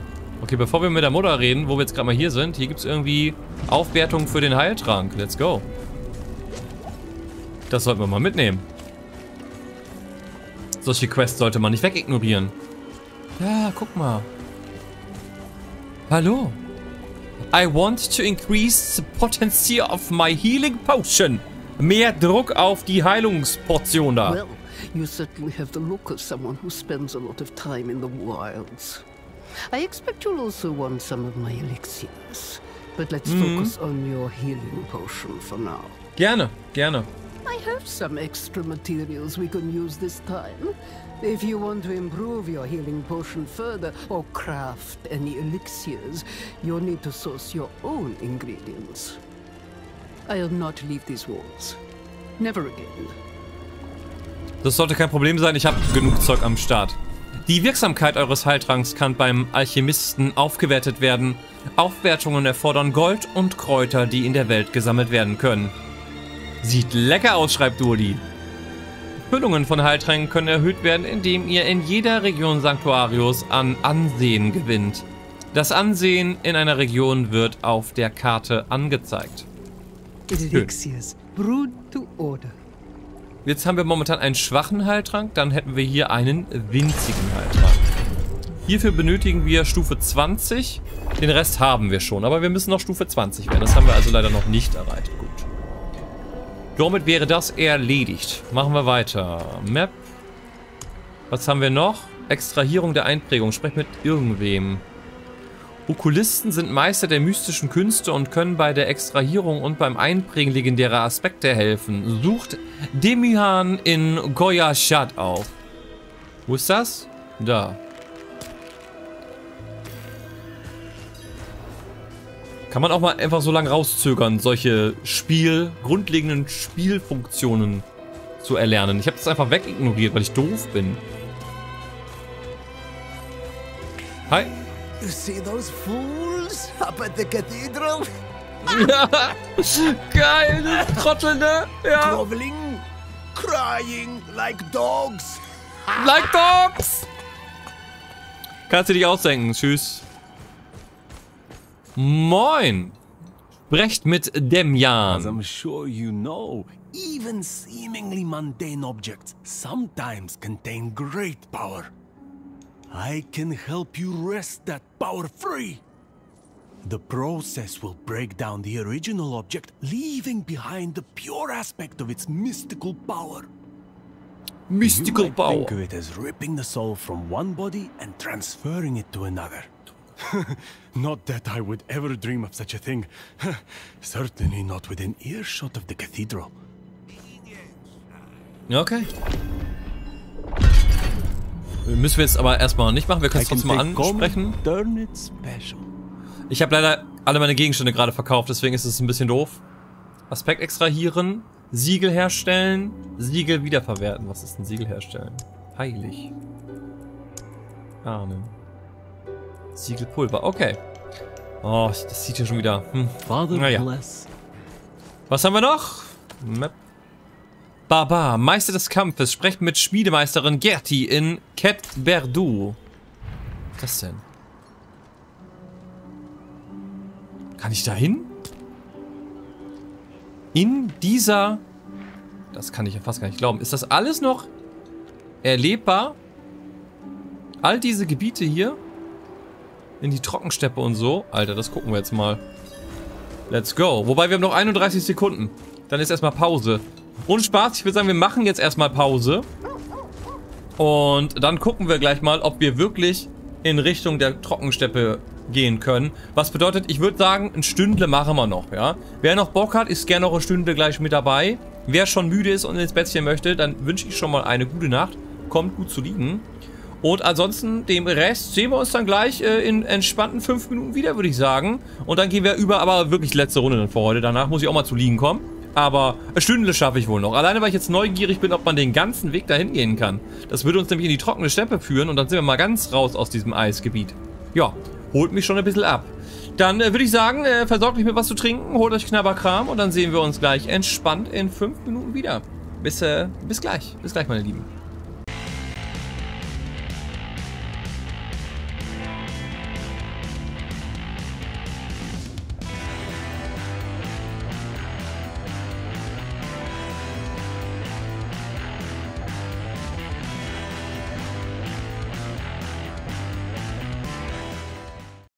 Speaker 1: Okay, bevor wir mit der Mutter reden, wo wir jetzt gerade mal hier sind, hier gibt es irgendwie Aufwertung für den Heiltrank. Let's go. Das sollten wir mal mitnehmen. Solche Quests sollte man nicht wegignorieren. Ja, guck mal. Hallo. I want to increase the potency of my healing potion. Mehr Druck auf die Heilungsportion da.
Speaker 6: Well, you certainly have the look of someone who spends a lot of time in the wilds. I expect you'll also want some of my elixirs. But let's hmm. focus on your healing potion for now.
Speaker 1: Gerne, gerne.
Speaker 6: I have some extra materials we can use this time. If you want to improve your healing potion further or craft any elixirs, you'll need to source your own ingredients. I'll not leave these walls. Never again.
Speaker 1: Das sollte kein Problem sein, ich habe genug Zeug am Start. Die Wirksamkeit eures Heiltranks kann beim Alchemisten aufgewertet werden. Aufwertungen erfordern Gold und Kräuter, die in der Welt gesammelt werden können. Sieht lecker aus, schreibt Durli. Füllungen von Heiltränken können erhöht werden, indem ihr in jeder Region Sanctuarius an Ansehen gewinnt. Das Ansehen in einer Region wird auf der Karte angezeigt.
Speaker 6: Elixirs, brewed to order.
Speaker 1: Jetzt haben wir momentan einen schwachen Heiltrank, dann hätten wir hier einen winzigen Heiltrank. Hierfür benötigen wir Stufe 20. Den Rest haben wir schon, aber wir müssen noch Stufe 20 werden. Das haben wir also leider noch nicht erreicht. Gut. Damit wäre das erledigt. Machen wir weiter. Map. Was haben wir noch? Extrahierung der Einprägung. Sprech mit irgendwem. Okulisten sind Meister der mystischen Künste und können bei der Extrahierung und beim Einprägen legendärer Aspekte helfen. Sucht Demihan in Goyashad auf. Wo ist das? Da. Kann man auch mal einfach so lange rauszögern, solche Spiel, grundlegenden Spielfunktionen zu erlernen. Ich habe das einfach wegignoriert, weil ich doof bin. Hi.
Speaker 7: You see those fools up at the cathedral?
Speaker 1: Ja, geil, das Trottel, ne? Ja.
Speaker 7: Groveling, crying like dogs.
Speaker 1: Like Dogs! Kannst du dich ausdenken. Tschüss. Moin. Sprecht mit
Speaker 5: As
Speaker 1: Demjan.
Speaker 5: I'm sure you know, even seemingly mundane objects sometimes contain great power. I can help you wrest that power free. The process will break down the original object, leaving behind the pure aspect of its mystical power.
Speaker 1: Mystical
Speaker 5: you might
Speaker 1: Power.
Speaker 5: think of it as ripping the soul from one body and transferring it to another. not that I would ever dream of such a thing. Certainly not within earshot of the cathedral.
Speaker 1: Okay. Müssen wir jetzt aber erstmal nicht machen. Wir können es trotzdem mal ansprechen. Ich habe leider alle meine Gegenstände gerade verkauft, deswegen ist es ein bisschen doof. Aspekt extrahieren, Siegel herstellen, Siegel wiederverwerten. Was ist ein Siegel herstellen? Heilig. Ahnen. Siegelpulver, okay. Oh, das sieht ja schon wieder. Hm. Naja. Was haben wir noch? Map. Barbar, Meister des Kampfes, sprecht mit Schmiedemeisterin Gerti in Ket Berdu. Was ist das denn? Kann ich da hin? In dieser... Das kann ich ja fast gar nicht glauben. Ist das alles noch erlebbar? All diese Gebiete hier? In die Trockensteppe und so? Alter, das gucken wir jetzt mal. Let's go. Wobei, wir haben noch 31 Sekunden. Dann ist erstmal Pause. Ohne Spaß, ich würde sagen, wir machen jetzt erstmal Pause. Und dann gucken wir gleich mal, ob wir wirklich in Richtung der Trockensteppe gehen können. Was bedeutet, ich würde sagen, ein Stündle machen wir noch, ja. Wer noch Bock hat, ist gerne noch eine Stunde gleich mit dabei. Wer schon müde ist und ins Bettchen möchte, dann wünsche ich schon mal eine gute Nacht. Kommt gut zu liegen. Und ansonsten, dem Rest sehen wir uns dann gleich äh, in entspannten 5 Minuten wieder, würde ich sagen. Und dann gehen wir über, aber wirklich letzte Runde dann für heute. Danach muss ich auch mal zu liegen kommen. Aber Stunde schaffe ich wohl noch. Alleine, weil ich jetzt neugierig bin, ob man den ganzen Weg dahin gehen kann. Das würde uns nämlich in die trockene Steppe führen und dann sind wir mal ganz raus aus diesem Eisgebiet. Ja, holt mich schon ein bisschen ab. Dann äh, würde ich sagen, äh, versorgt euch mit was zu trinken, holt euch Knabberkram und dann sehen wir uns gleich entspannt in 5 Minuten wieder. Bis, äh, bis gleich. Bis gleich, meine Lieben.